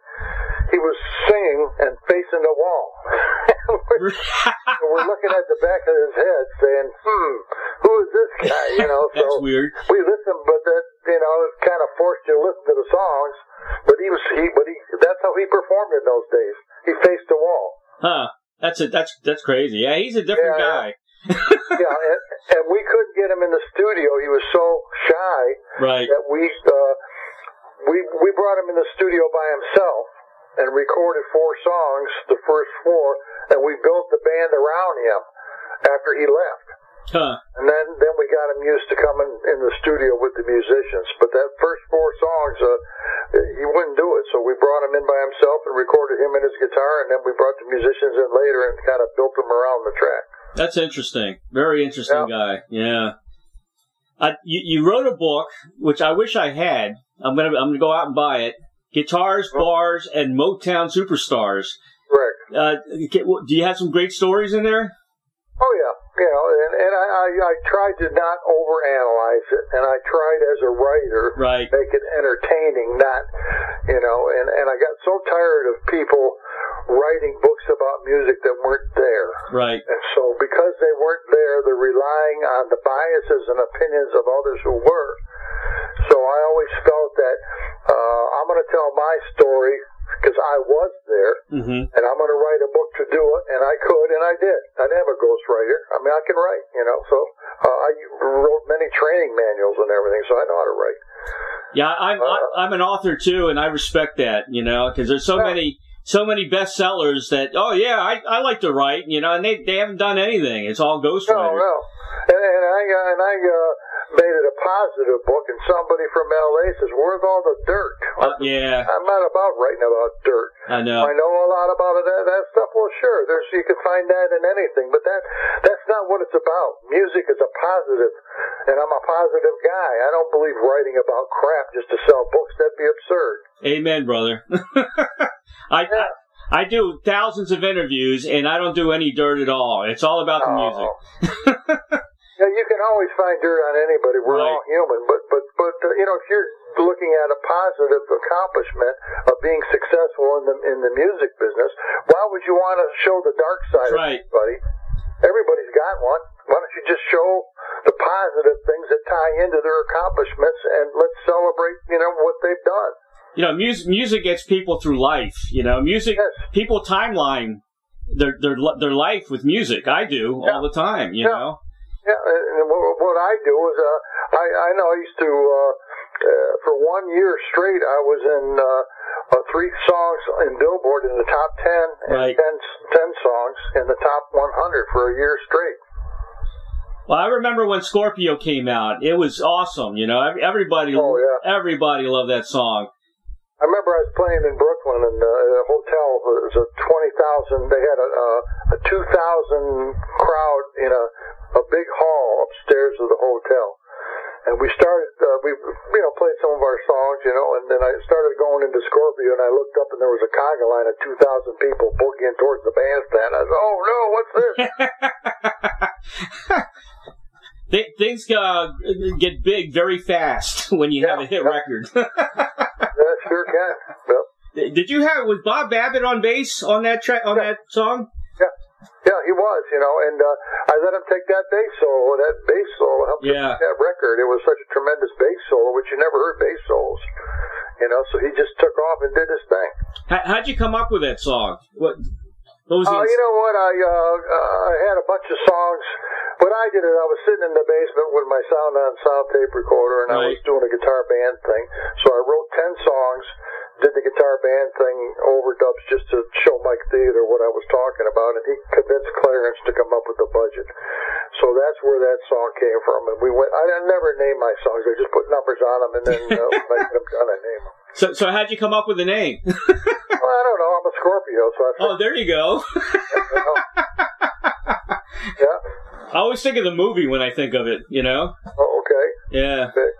[SPEAKER 3] he was singing and facing the wall. we're, <laughs> we're looking at the back of his head, saying, "Hmm, who is this guy?" You know. <laughs> So
[SPEAKER 2] That's weird.
[SPEAKER 3] we listened, but that you know it kind of forced you to listen to the songs. But he was he, but he that's how he performed in those days. He faced the wall.
[SPEAKER 2] Huh? That's a, that's that's crazy. Yeah, he's a different
[SPEAKER 3] Yeah,
[SPEAKER 2] guy. <laughs>
[SPEAKER 3] yeah, and, and we couldn't get him in the studio. He was so shy
[SPEAKER 2] Right.
[SPEAKER 3] that we uh, we we brought him in the studio by himself and recorded four songs, the first four, and we built the band around him after he left.
[SPEAKER 2] Huh?
[SPEAKER 3] And then then we got him used to coming in the studio with the musicians. But that first four songs, uh, he wouldn't do it. So we brought him in by himself and recorded him and his guitar, and then we brought the musicians in later and kind of built them around the track.
[SPEAKER 2] That's interesting. Very interesting
[SPEAKER 3] Yeah.
[SPEAKER 2] guy. Yeah. I, you, you wrote a book, which I wish I had. I'm gonna I'm gonna go out and buy it. Guitars, bars, and Motown superstars.
[SPEAKER 3] Correct.
[SPEAKER 2] Uh, do you have some great stories in there?
[SPEAKER 3] Oh yeah, you know, and, I, I I tried to not overanalyze it, and I tried as a writer
[SPEAKER 2] Right.
[SPEAKER 3] make it entertaining, not you know, and and I got so tired of people writing books about music that weren't there.
[SPEAKER 2] Right.
[SPEAKER 3] And so, because they weren't there, they're relying on the biases and opinions of others who were. So I always felt that uh, I'm going to tell my story because I was there,
[SPEAKER 2] hmm
[SPEAKER 3] and I'm going to write a book to do it, and I could, and I did. I didn't have a ghostwriter. I mean, I can write, you know. So uh, I wrote many training manuals and everything, so I know how to write.
[SPEAKER 2] Yeah, I'm I, I'm an author too, and I respect that. You know, because there's so
[SPEAKER 3] Yeah.
[SPEAKER 2] many so many bestsellers that oh yeah, I, I like to write. You know, and they they haven't done anything. It's all
[SPEAKER 3] No,
[SPEAKER 2] ghostwriter.
[SPEAKER 3] no, and, and I uh, and I uh, made it a positive book, and somebody from LA says, "Where's all the dirt?"
[SPEAKER 2] Uh, yeah,
[SPEAKER 3] I'm not about writing about dirt.
[SPEAKER 2] I know.
[SPEAKER 3] I know a lot about that, that stuff. Well, sure, there's you can find that in anything, but that that's not what it's about. Music is a positive, and I'm a positive guy. I don't believe writing about crap just to sell books. That'd be absurd.
[SPEAKER 2] Amen, brother. <laughs> I,
[SPEAKER 3] Yeah.
[SPEAKER 2] I I do thousands of interviews, and I don't do any dirt at all. It's all about the music. <laughs>
[SPEAKER 3] yeah, you can always find dirt on anybody. We're
[SPEAKER 2] Right.
[SPEAKER 3] all human, but but but uh, you know, if you're looking at a positive accomplishment of being successful in the in the music business, why would you want to show the dark side
[SPEAKER 2] right.
[SPEAKER 3] of everybody? Everybody's got one. Why don't you just show the positive things that tie into their accomplishments and let's celebrate, you know, what they've done.
[SPEAKER 2] You know, music music gets people through life. You know, music
[SPEAKER 3] Yes.
[SPEAKER 2] people timeline their their their life with music. I do all the time. You
[SPEAKER 3] Yeah.
[SPEAKER 2] know.
[SPEAKER 3] Yeah, and what, I do is, uh, I, I know I used to, uh, uh, for one year straight, I was in uh, uh, three songs in Billboard in the top 10 and 10, 10 songs in the top 100 for a year straight.
[SPEAKER 2] Well, I remember when Scorpio came out. It was awesome. You know, everybody
[SPEAKER 3] Oh, yeah.
[SPEAKER 2] everybody loved that song.
[SPEAKER 3] I remember I was playing in Brooklyn and uh, a hotel it was a twenty thousand. They had a, a, a two thousand crowd in a a big hall upstairs of the hotel, and we started. Uh, we you know played some of our songs, you know, and then I started going into Scorpio, and I looked up and there was a conga line of two thousand people boogieing towards the bandstand. I said, "Oh no, what's this?" <laughs>
[SPEAKER 2] Th- things uh, get big very fast <laughs> when you have a hit
[SPEAKER 3] Yeah.
[SPEAKER 2] record. <laughs>
[SPEAKER 3] yeah, sure can. Yep.
[SPEAKER 2] Did you have was Bob Babbitt on bass on that track on that song?
[SPEAKER 3] Yeah, yeah, he was, you know, and uh, I let him take that bass solo. That bass solo helped
[SPEAKER 2] Yeah.
[SPEAKER 3] that record. It was such a tremendous bass solo, which you never heard bass solos, you know. So he just took off and did his thing.
[SPEAKER 2] How, how'd you come up with that song? What, what was
[SPEAKER 3] Uh, you know what? I uh, uh, I had a bunch of songs. When I did it, I was sitting in the basement with my sound on sound tape recorder, and I was doing a guitar band thing. So I wrote ten songs, did the guitar band thing, overdubs just to show Mike Theodore what I was talking about, and he convinced Clarence to come up with the budget. So that's where that song came from. And we went. I never name my songs. I just put numbers on them, and then uh, when I get them done, I name them.
[SPEAKER 2] So so how'd you come up with the name? <laughs>
[SPEAKER 3] Well, I don't know. I'm a Scorpio, so I
[SPEAKER 2] oh, there you go. <laughs>
[SPEAKER 3] yeah.
[SPEAKER 2] I always think of the movie when I think of it. You know?
[SPEAKER 3] Oh, okay.
[SPEAKER 2] Yeah.
[SPEAKER 3] Okay.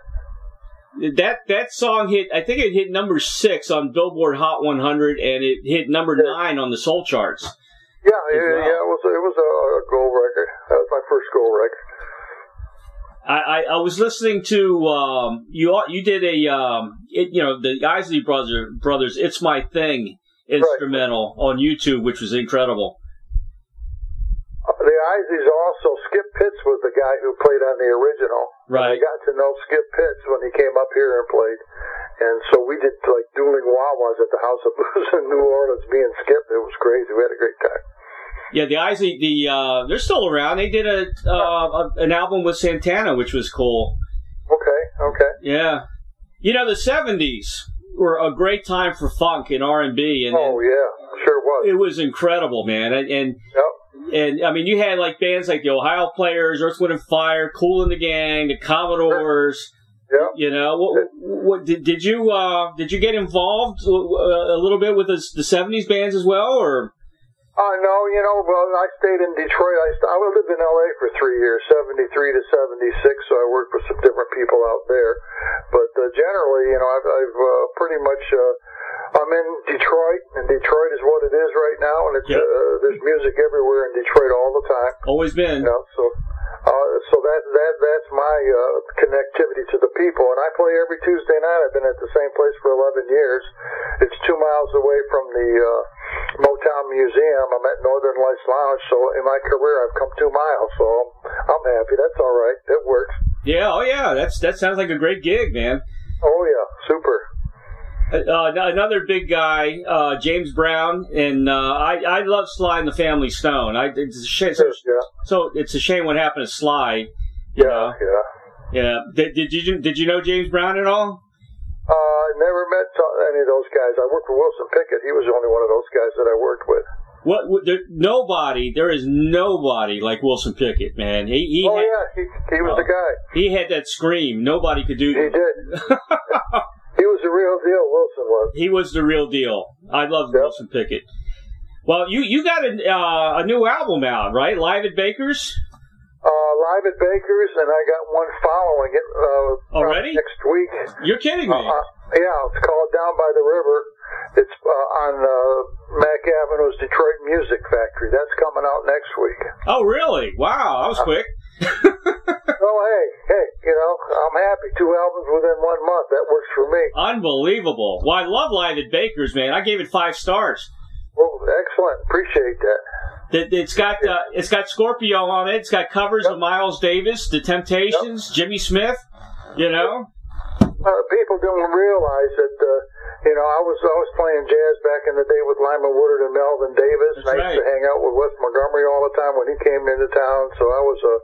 [SPEAKER 2] That that song hit. I think it hit number six on Billboard Hot 100, and it hit number
[SPEAKER 3] Yeah.
[SPEAKER 2] nine on the Soul charts.
[SPEAKER 3] Yeah, yeah,
[SPEAKER 2] well.
[SPEAKER 3] yeah. It was it was a, a gold record. That was my first gold record.
[SPEAKER 2] I, I, I was listening to um, you. You did a um, it, you know the Isley brother brothers. It's my thing instrumental on YouTube, which was incredible.
[SPEAKER 3] Uh, The Isleys also Skip Pitts was the guy who played on the original. Right. I
[SPEAKER 2] Right.
[SPEAKER 3] got to know Skip Pitts when he came up here and played, and so we did like dueling wah-wahs at the House of Blues <laughs> in New Orleans. Me and Skip, it was crazy. We had a great time.
[SPEAKER 2] Yeah, the Isley, the uh, they're still around. They did a, uh, a an album with Santana, which was cool.
[SPEAKER 3] Okay, okay.
[SPEAKER 2] Yeah, you know the '70s were a great time for funk and R and B, and
[SPEAKER 3] Oh yeah, sure was.
[SPEAKER 2] it was incredible, man. And, and
[SPEAKER 3] Yep.
[SPEAKER 2] and I mean, you had like bands like the Ohio Players, Earth, Wind and Fire, Kool and the Gang, the Commodores.
[SPEAKER 3] Yep.
[SPEAKER 2] You know, what, what did, did you uh, did you get involved uh, a little bit with the, the '70s bands as well, or
[SPEAKER 3] Uh, no, you know, well, I stayed in Detroit. I, st- I lived in L.A. for three years, 73 to 76, so I worked with some different people out there. But uh, generally, you know, I've, I've uh, pretty much, uh, I'm in Detroit, and Detroit is what it is right now, and it's,
[SPEAKER 2] Yep.
[SPEAKER 3] uh, there's music everywhere in Detroit all the time.
[SPEAKER 2] always been?
[SPEAKER 3] You know, so uh, so that that that's my uh, connectivity to the people, and I play every Tuesday night. I've been at the same place for 11 years. It's two miles away from the uh, Motown Museum. I'm at Northern Lights Lounge, so in my career I've come two miles, so I'm, I'm happy. That's all right. It works.
[SPEAKER 2] Yeah, oh yeah, that's that sounds like a great gig, man.
[SPEAKER 3] Oh yeah, super.
[SPEAKER 2] Uh, another big guy, uh, James Brown, and uh, I I love Sly and the Family Stone. I it's a shame, so,
[SPEAKER 3] Yeah,
[SPEAKER 2] so it's a shame what happened to Sly.
[SPEAKER 3] yeah,
[SPEAKER 2] know?
[SPEAKER 3] yeah.
[SPEAKER 2] Yeah, did, did you did you know James Brown at all?
[SPEAKER 3] Uh, I never met uh, any of those guys. I worked for Wilson Pickett. He was the only one of those guys that I worked with.
[SPEAKER 2] What, there, nobody, there is nobody like Wilson Pickett, man. He he
[SPEAKER 3] oh
[SPEAKER 2] had,
[SPEAKER 3] yeah, he, he was
[SPEAKER 2] Oh.
[SPEAKER 3] the guy.
[SPEAKER 2] he had that scream. Nobody could do.
[SPEAKER 3] He did. <laughs> He was the real deal. Wilson was.
[SPEAKER 2] he was the real deal. I love
[SPEAKER 3] Yep.
[SPEAKER 2] Wilson Pickett. Well, you you got a uh, a new album out, right? Live at Baker's.
[SPEAKER 3] Uh, live at Baker's, and I got one following it. Uh,
[SPEAKER 2] Already?
[SPEAKER 3] Next week.
[SPEAKER 2] You're kidding me.
[SPEAKER 3] Uh, uh, yeah, it's called Down by the River. It's uh, on uh, Mack Avenue's Detroit Music Factory. That's coming out next week.
[SPEAKER 2] oh, really? Wow, that was quick.
[SPEAKER 3] Oh, hey, hey, You know, I'm happy. Two albums within one month. That works for me.
[SPEAKER 2] Unbelievable. Well, I love at Baker's, man. I gave it five stars.
[SPEAKER 3] Well, excellent. Appreciate that.
[SPEAKER 2] It, it's got uh, it's got Scorpio on it. It's got covers
[SPEAKER 3] Yep.
[SPEAKER 2] of Miles Davis, The Temptations, Jimmy Smith. You know,
[SPEAKER 3] Uh, people don't realize that. Uh, you know, I was I was playing jazz back in the day with Lyman Woodard and Melvin Davis.
[SPEAKER 2] That's
[SPEAKER 3] and I used to hang out with Wes Montgomery all the time when he came into town. So I was a,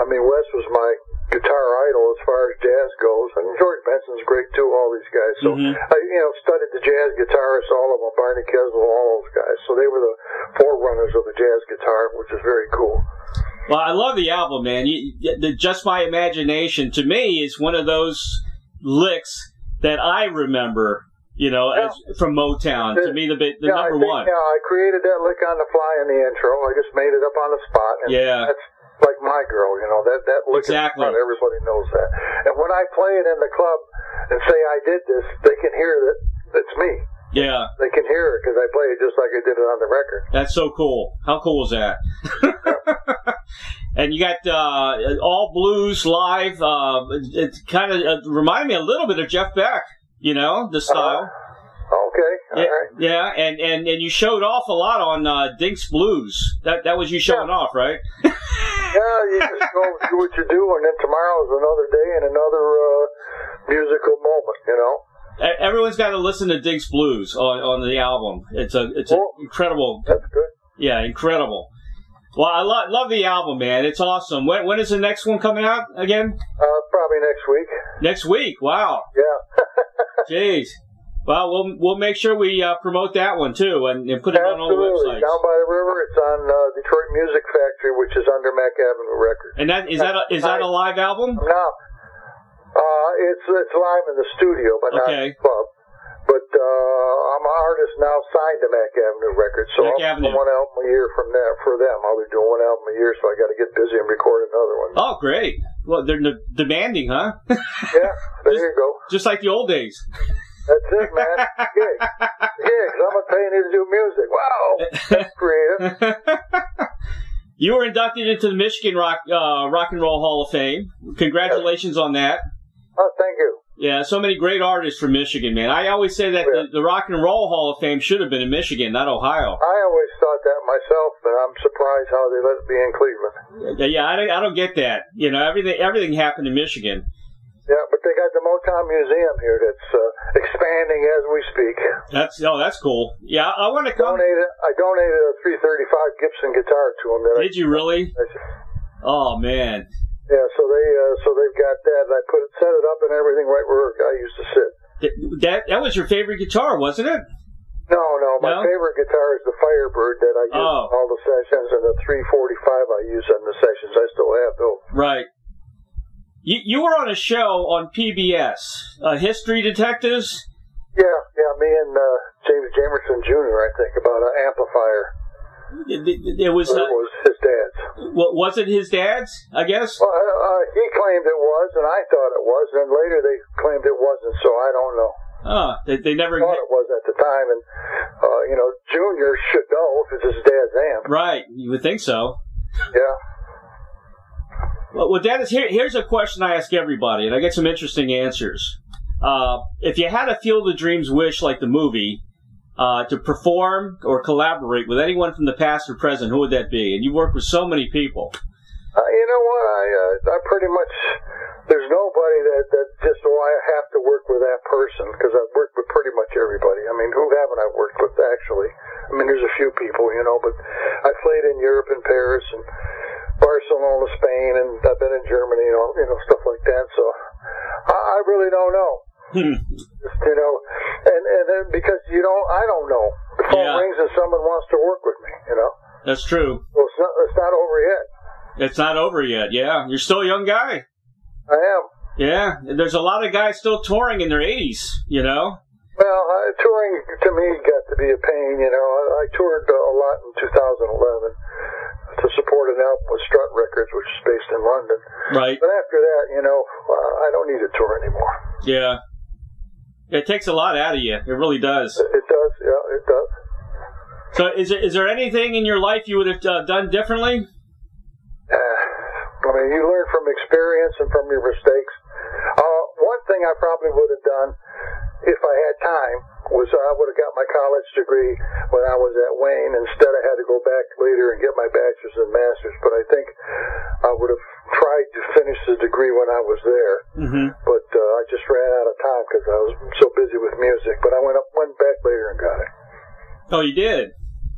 [SPEAKER 3] I mean, Wes was my guitar idol as far as jazz goes, and George Benson's great too. All these guys. So
[SPEAKER 2] Mhm.
[SPEAKER 3] I, you know, studied the jazz guitarists, all of them, Barney Kessel, all those guys. So they were the forerunners of the jazz guitar, which is very cool.
[SPEAKER 2] well, I love the album, man. You, the, Just My Imagination to me is one of those licks that I remember. You know, as, from Motown. To me, the the
[SPEAKER 3] yeah,
[SPEAKER 2] number
[SPEAKER 3] think,
[SPEAKER 2] one.
[SPEAKER 3] Yeah, I created that lick on the fly in the intro. I just made it up on the spot. And
[SPEAKER 2] Yeah.
[SPEAKER 3] That's like my girl, you know, that, that lick
[SPEAKER 2] Exactly.
[SPEAKER 3] fun. Everybody knows that. And when I play it in the club and say I did this, they can hear that it's me.
[SPEAKER 2] Yeah,
[SPEAKER 3] They can hear it because I play it just like I did it on the record.
[SPEAKER 2] that's so cool. How cool is that? <laughs> and you got uh, all blues live. Uh, it kind of uh, remind me a little bit of Jeff Beck. You know, the style.
[SPEAKER 3] Okay, all
[SPEAKER 2] Yeah,
[SPEAKER 3] right.
[SPEAKER 2] yeah, and, and, and you showed off a lot on uh, Dink's Blues. That that was you showing off, right? <laughs>
[SPEAKER 3] Yeah, you just go do what you do, and then tomorrow is another day and another uh, musical moment, you know.
[SPEAKER 2] Everyone's got to listen to Dink's Blues on, on the album. It's a it's an incredible,
[SPEAKER 3] That's good.
[SPEAKER 2] yeah, incredible. Well, I lo- love the album, man. It's awesome. When when is the next one coming out again?
[SPEAKER 3] Uh, probably next week.
[SPEAKER 2] Next week. Wow.
[SPEAKER 3] Yeah. <laughs>
[SPEAKER 2] Jeez. Well, we'll we'll make sure we uh, promote that one too, and, and put it on all the
[SPEAKER 3] Absolutely.
[SPEAKER 2] websites.
[SPEAKER 3] Down by the river, it's on uh, Detroit Music Factory, which is under Mack Avenue Records.
[SPEAKER 2] And that is that a, is that a live album?
[SPEAKER 3] No, uh, it's it's live in the studio, but not
[SPEAKER 2] Okay.
[SPEAKER 3] in the club. But uh, I'm an artist now signed to Mack Avenue Records, so
[SPEAKER 2] Mac
[SPEAKER 3] I'll
[SPEAKER 2] Avenue.
[SPEAKER 3] do one album a year from there for them. I'll be doing one album a year, so I got to get busy and record another one.
[SPEAKER 2] Oh, great. Well, they're de- demanding, huh?
[SPEAKER 3] Yeah, there <laughs>
[SPEAKER 2] Just-
[SPEAKER 3] you go.
[SPEAKER 2] Just like the old days.
[SPEAKER 3] That's it, man. <laughs> Gigs, gigs. I'm gonna you to do music. Wow, that's creative. <laughs>
[SPEAKER 2] you were inducted into the Michigan Rock uh, Rock and Roll Hall of Fame. Congratulations on that.
[SPEAKER 3] Oh, thank you.
[SPEAKER 2] Yeah, so many great artists from Michigan, man. I always say that the, the Rock and Roll Hall of Fame should have been in Michigan, not Ohio.
[SPEAKER 3] I always thought that myself, but I'm surprised how they let it be in Cleveland.
[SPEAKER 2] Yeah, I don't, I don't get that. You know, everything everything happened in Michigan.
[SPEAKER 3] Yeah, but they got the Motown Museum here that's uh, expanding as we speak.
[SPEAKER 2] That's oh, that's cool. Yeah, I want to come.
[SPEAKER 3] Donated, I donated a 335 Gibson guitar to them. That I,
[SPEAKER 2] Did you really? Oh man,
[SPEAKER 3] yeah, so they uh, so they've got that. And I put it, set it up and everything right where I used to sit.
[SPEAKER 2] Th- that that was your favorite guitar, wasn't it?
[SPEAKER 3] No, no, my
[SPEAKER 2] No?
[SPEAKER 3] favorite guitar is the Firebird that I use
[SPEAKER 2] Oh.
[SPEAKER 3] all the sessions, and the 345 I use in the sessions. I still have those.
[SPEAKER 2] Right. You you were on a show on PBS, uh, History Detectives.
[SPEAKER 3] Yeah, yeah, me and uh, James Jamerson Jr. I think about an amplifier.
[SPEAKER 2] It was uh,
[SPEAKER 3] it was his dad's.
[SPEAKER 2] wa- was it his dad's? I guess.
[SPEAKER 3] Well, uh, uh, he claimed it was, and I thought it was, and later they claimed it wasn't. So I don't know.
[SPEAKER 2] Oh, they, they never.
[SPEAKER 3] thought it was at the time, and uh, you know, Junior should know if it's his dad's amp.
[SPEAKER 2] Right, you would think so.
[SPEAKER 3] Yeah.
[SPEAKER 2] Well, well Dennis, here, here's a question I ask everybody, and I get some interesting answers. Uh, if you had a Field of Dreams wish like the movie, uh, to perform or collaborate with anyone from the past or present, who would that be? And you work with so many people.
[SPEAKER 3] Uh, you know what? I uh, I pretty much there's nobody that that just oh I have to work with that person because I've worked with pretty much everybody. I mean, who haven't I worked with actually? I mean, there's a few people, you know, but I played in Europe and Paris and Barcelona, Spain, and I've been in Germany, and all you know stuff like that. So I, I really don't know.
[SPEAKER 2] Hmm.
[SPEAKER 3] You know, and and then because you don't, I don't know. The phone
[SPEAKER 2] Yeah.
[SPEAKER 3] rings and someone wants to work with me. You know,
[SPEAKER 2] That's true.
[SPEAKER 3] well, it's not it's not over yet.
[SPEAKER 2] It's not over yet. Yeah, you're still a young guy.
[SPEAKER 3] I am.
[SPEAKER 2] Yeah, there's a lot of guys still touring in their 80s. You know.
[SPEAKER 3] Well, uh, touring to me got to be a pain. You know, I, I toured uh, a lot in 2011 to support an album with Strut Records, which is based in London.
[SPEAKER 2] Right.
[SPEAKER 3] But after that, you know, uh, I don't need to tour anymore.
[SPEAKER 2] Yeah. It takes a lot out of you. It really does.
[SPEAKER 3] It, does. Yeah, it does.
[SPEAKER 2] So, is there, is there anything in your life you would have uh, done differently?
[SPEAKER 3] Uh, me mean, you learn from experience and from your mistakes. Uh, one thing I probably would have done if I had time was I would have got my college degree when I was at Wayne. Instead, I had to go back later and get my bachelor's and master's. But I think I would have tried to finish the degree when I was there.
[SPEAKER 2] Mm-hmm.
[SPEAKER 3] But uh, I just ran out of time because I was so busy with music. But I went up, went back later and got it.
[SPEAKER 2] Oh, you did.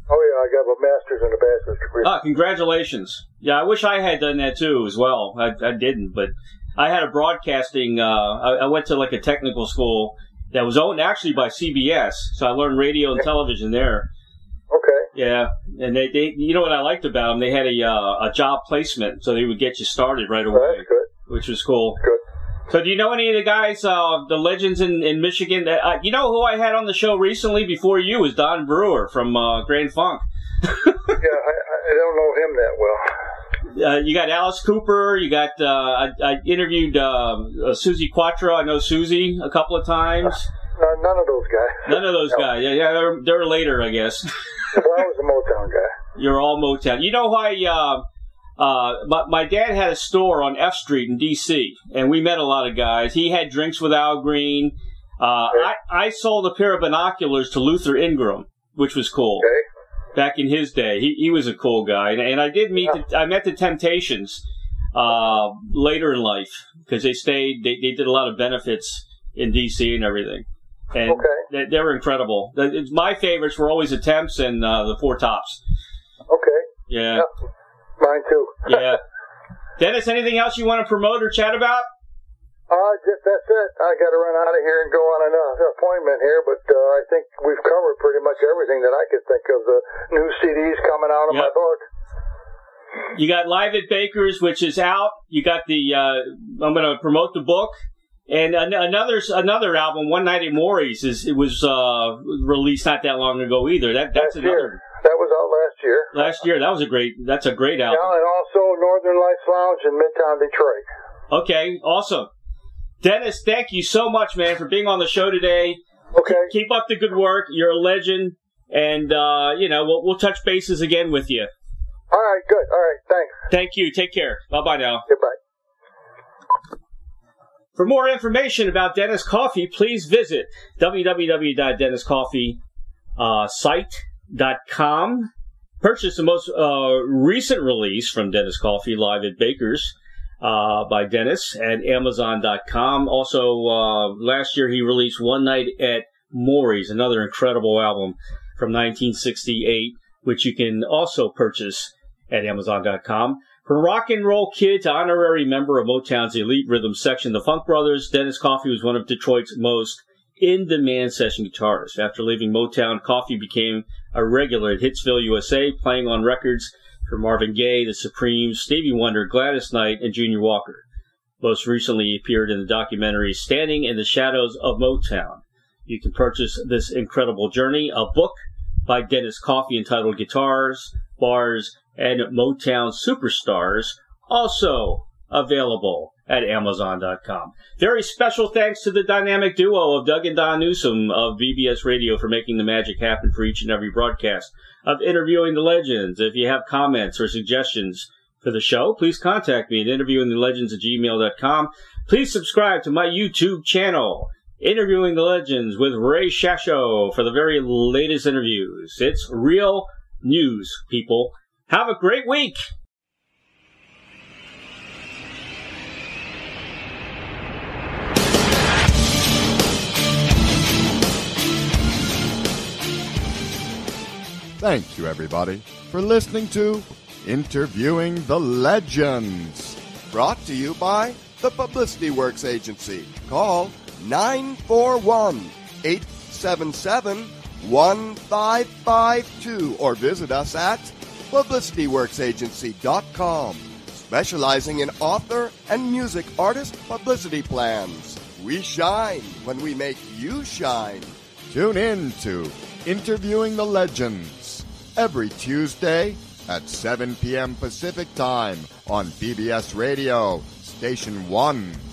[SPEAKER 3] Oh yeah, I got a master's and a bachelor's degree.
[SPEAKER 2] Ah, congratulations. Yeah, I wish I had done that too as well. I, I didn't, but I had a broadcasting. Uh, I, I went to like a technical school that was owned actually by CBS, so I learned radio and television there.
[SPEAKER 3] Okay.
[SPEAKER 2] Yeah, and they, they you know what I liked about them? They had a uh, a job placement, so they would get you started right away, which was cool.
[SPEAKER 3] Good.
[SPEAKER 2] So, do you know any of the guys, uh, the legends in, in Michigan? That uh, you know who I had on the show recently before you was Don Brewer from uh, Grand Funk. <laughs>
[SPEAKER 3] Yeah, I, I don't know him that well.
[SPEAKER 2] Uh, you got Alice Cooper. You got uh, I, I interviewed uh, uh, Suzi Quatro. I know Susie a couple of times.
[SPEAKER 3] No, none of those guys.
[SPEAKER 2] None of those
[SPEAKER 3] No.
[SPEAKER 2] guys. Yeah, yeah, they're, they're later, I guess. <laughs>
[SPEAKER 3] Well, I was a Motown guy.
[SPEAKER 2] You're all Motown. You know why? Uh, uh, my, my dad had a store on F Street in D.C. and we met a lot of guys. He had drinks with Al Green. Uh, I, I sold a pair of binoculars to Luther Ingram, which was cool.
[SPEAKER 3] Okay.
[SPEAKER 2] Back in his day. He he was a cool guy, and, and I did meet. The, I met the Temptations uh, later in life because they stayed. They they did a lot of benefits in D.C. and everything, and
[SPEAKER 3] Okay.
[SPEAKER 2] they, they were incredible. The- it's- My favorites were always the Temps and uh, the Four Tops.
[SPEAKER 3] Okay.
[SPEAKER 2] Yeah,
[SPEAKER 3] Mine too.
[SPEAKER 2] yeah. <laughs> Dennis, anything else you want to promote or chat about?
[SPEAKER 3] Uh, just that's it. I got to run out of here and go on an uh, appointment here, but uh, I think we've covered pretty much everything that I could think of. The new CDs coming out of my book.
[SPEAKER 2] You got Live at Baker's, which is out. You got the. Uh, I'm going to promote the book, and an- another another album, One Night at Morey's, is it was uh, released not that long ago either. That that's
[SPEAKER 3] Last
[SPEAKER 2] another
[SPEAKER 3] year. That was out last year.
[SPEAKER 2] last year. That was a great. That's a great
[SPEAKER 3] Yeah,
[SPEAKER 2] album.
[SPEAKER 3] and also Northern Lights Lounge in Midtown Detroit.
[SPEAKER 2] Okay, awesome. Dennis, thank you so much, man, for being on the show today.
[SPEAKER 3] Okay.
[SPEAKER 2] Keep up the good work. You're a legend, and uh, you know we'll, we'll touch bases again with you.
[SPEAKER 3] All right. Good. All right. Thanks.
[SPEAKER 2] Thank you. Take care. Bye bye now.
[SPEAKER 3] Goodbye.
[SPEAKER 2] For more information about Dennis Coffey, please visit www.denniscoffeesite.com. Purchase the most uh, recent release from Dennis Coffey live at Baker's uh, by Dennis at Amazon.com. Also, uh, last year he released One Night at Morey's, another incredible album from 1968, which you can also purchase at Amazon.com. From rock and roll kid to honorary member of Motown's elite rhythm section, the Funk Brothers, Dennis Coffey was one of Detroit's most in-demand session guitarists. After leaving Motown, Coffey became a regular at Hitsville, USA, playing on records for Marvin Gaye, The Supremes, Stevie Wonder, Gladys Knight, and Junior Walker. Most recently appeared in the documentary Standing in the Shadows of Motown. You can purchase this incredible journey, a book by Dennis Coffey entitled Guitars, Bars, and Motown Superstars, also available at Amazon.com. Very special thanks to the dynamic duo of Doug and Don Newsom of BBS Radio for making the magic happen for each and every broadcast of interviewing the legends. If you have comments or suggestions for the show, please contact me at interviewingthelegends at gmail.com. Please subscribe to my YouTube channel, Interviewing the Legends with Ray Shasho for the very latest interviews. It's real news, people. Have a great week.
[SPEAKER 1] Thank you, everybody, for listening to Interviewing the Legends. Brought to you by the Publicity Works Agency. Call 941 877 1552 or visit us at publicityworksagency.com, specializing in author and music artist publicity plans. We shine when we make you shine. Tune in to Interviewing the Legends every Tuesday at 7 p.m. Pacific Time on BBS Radio, Station 1.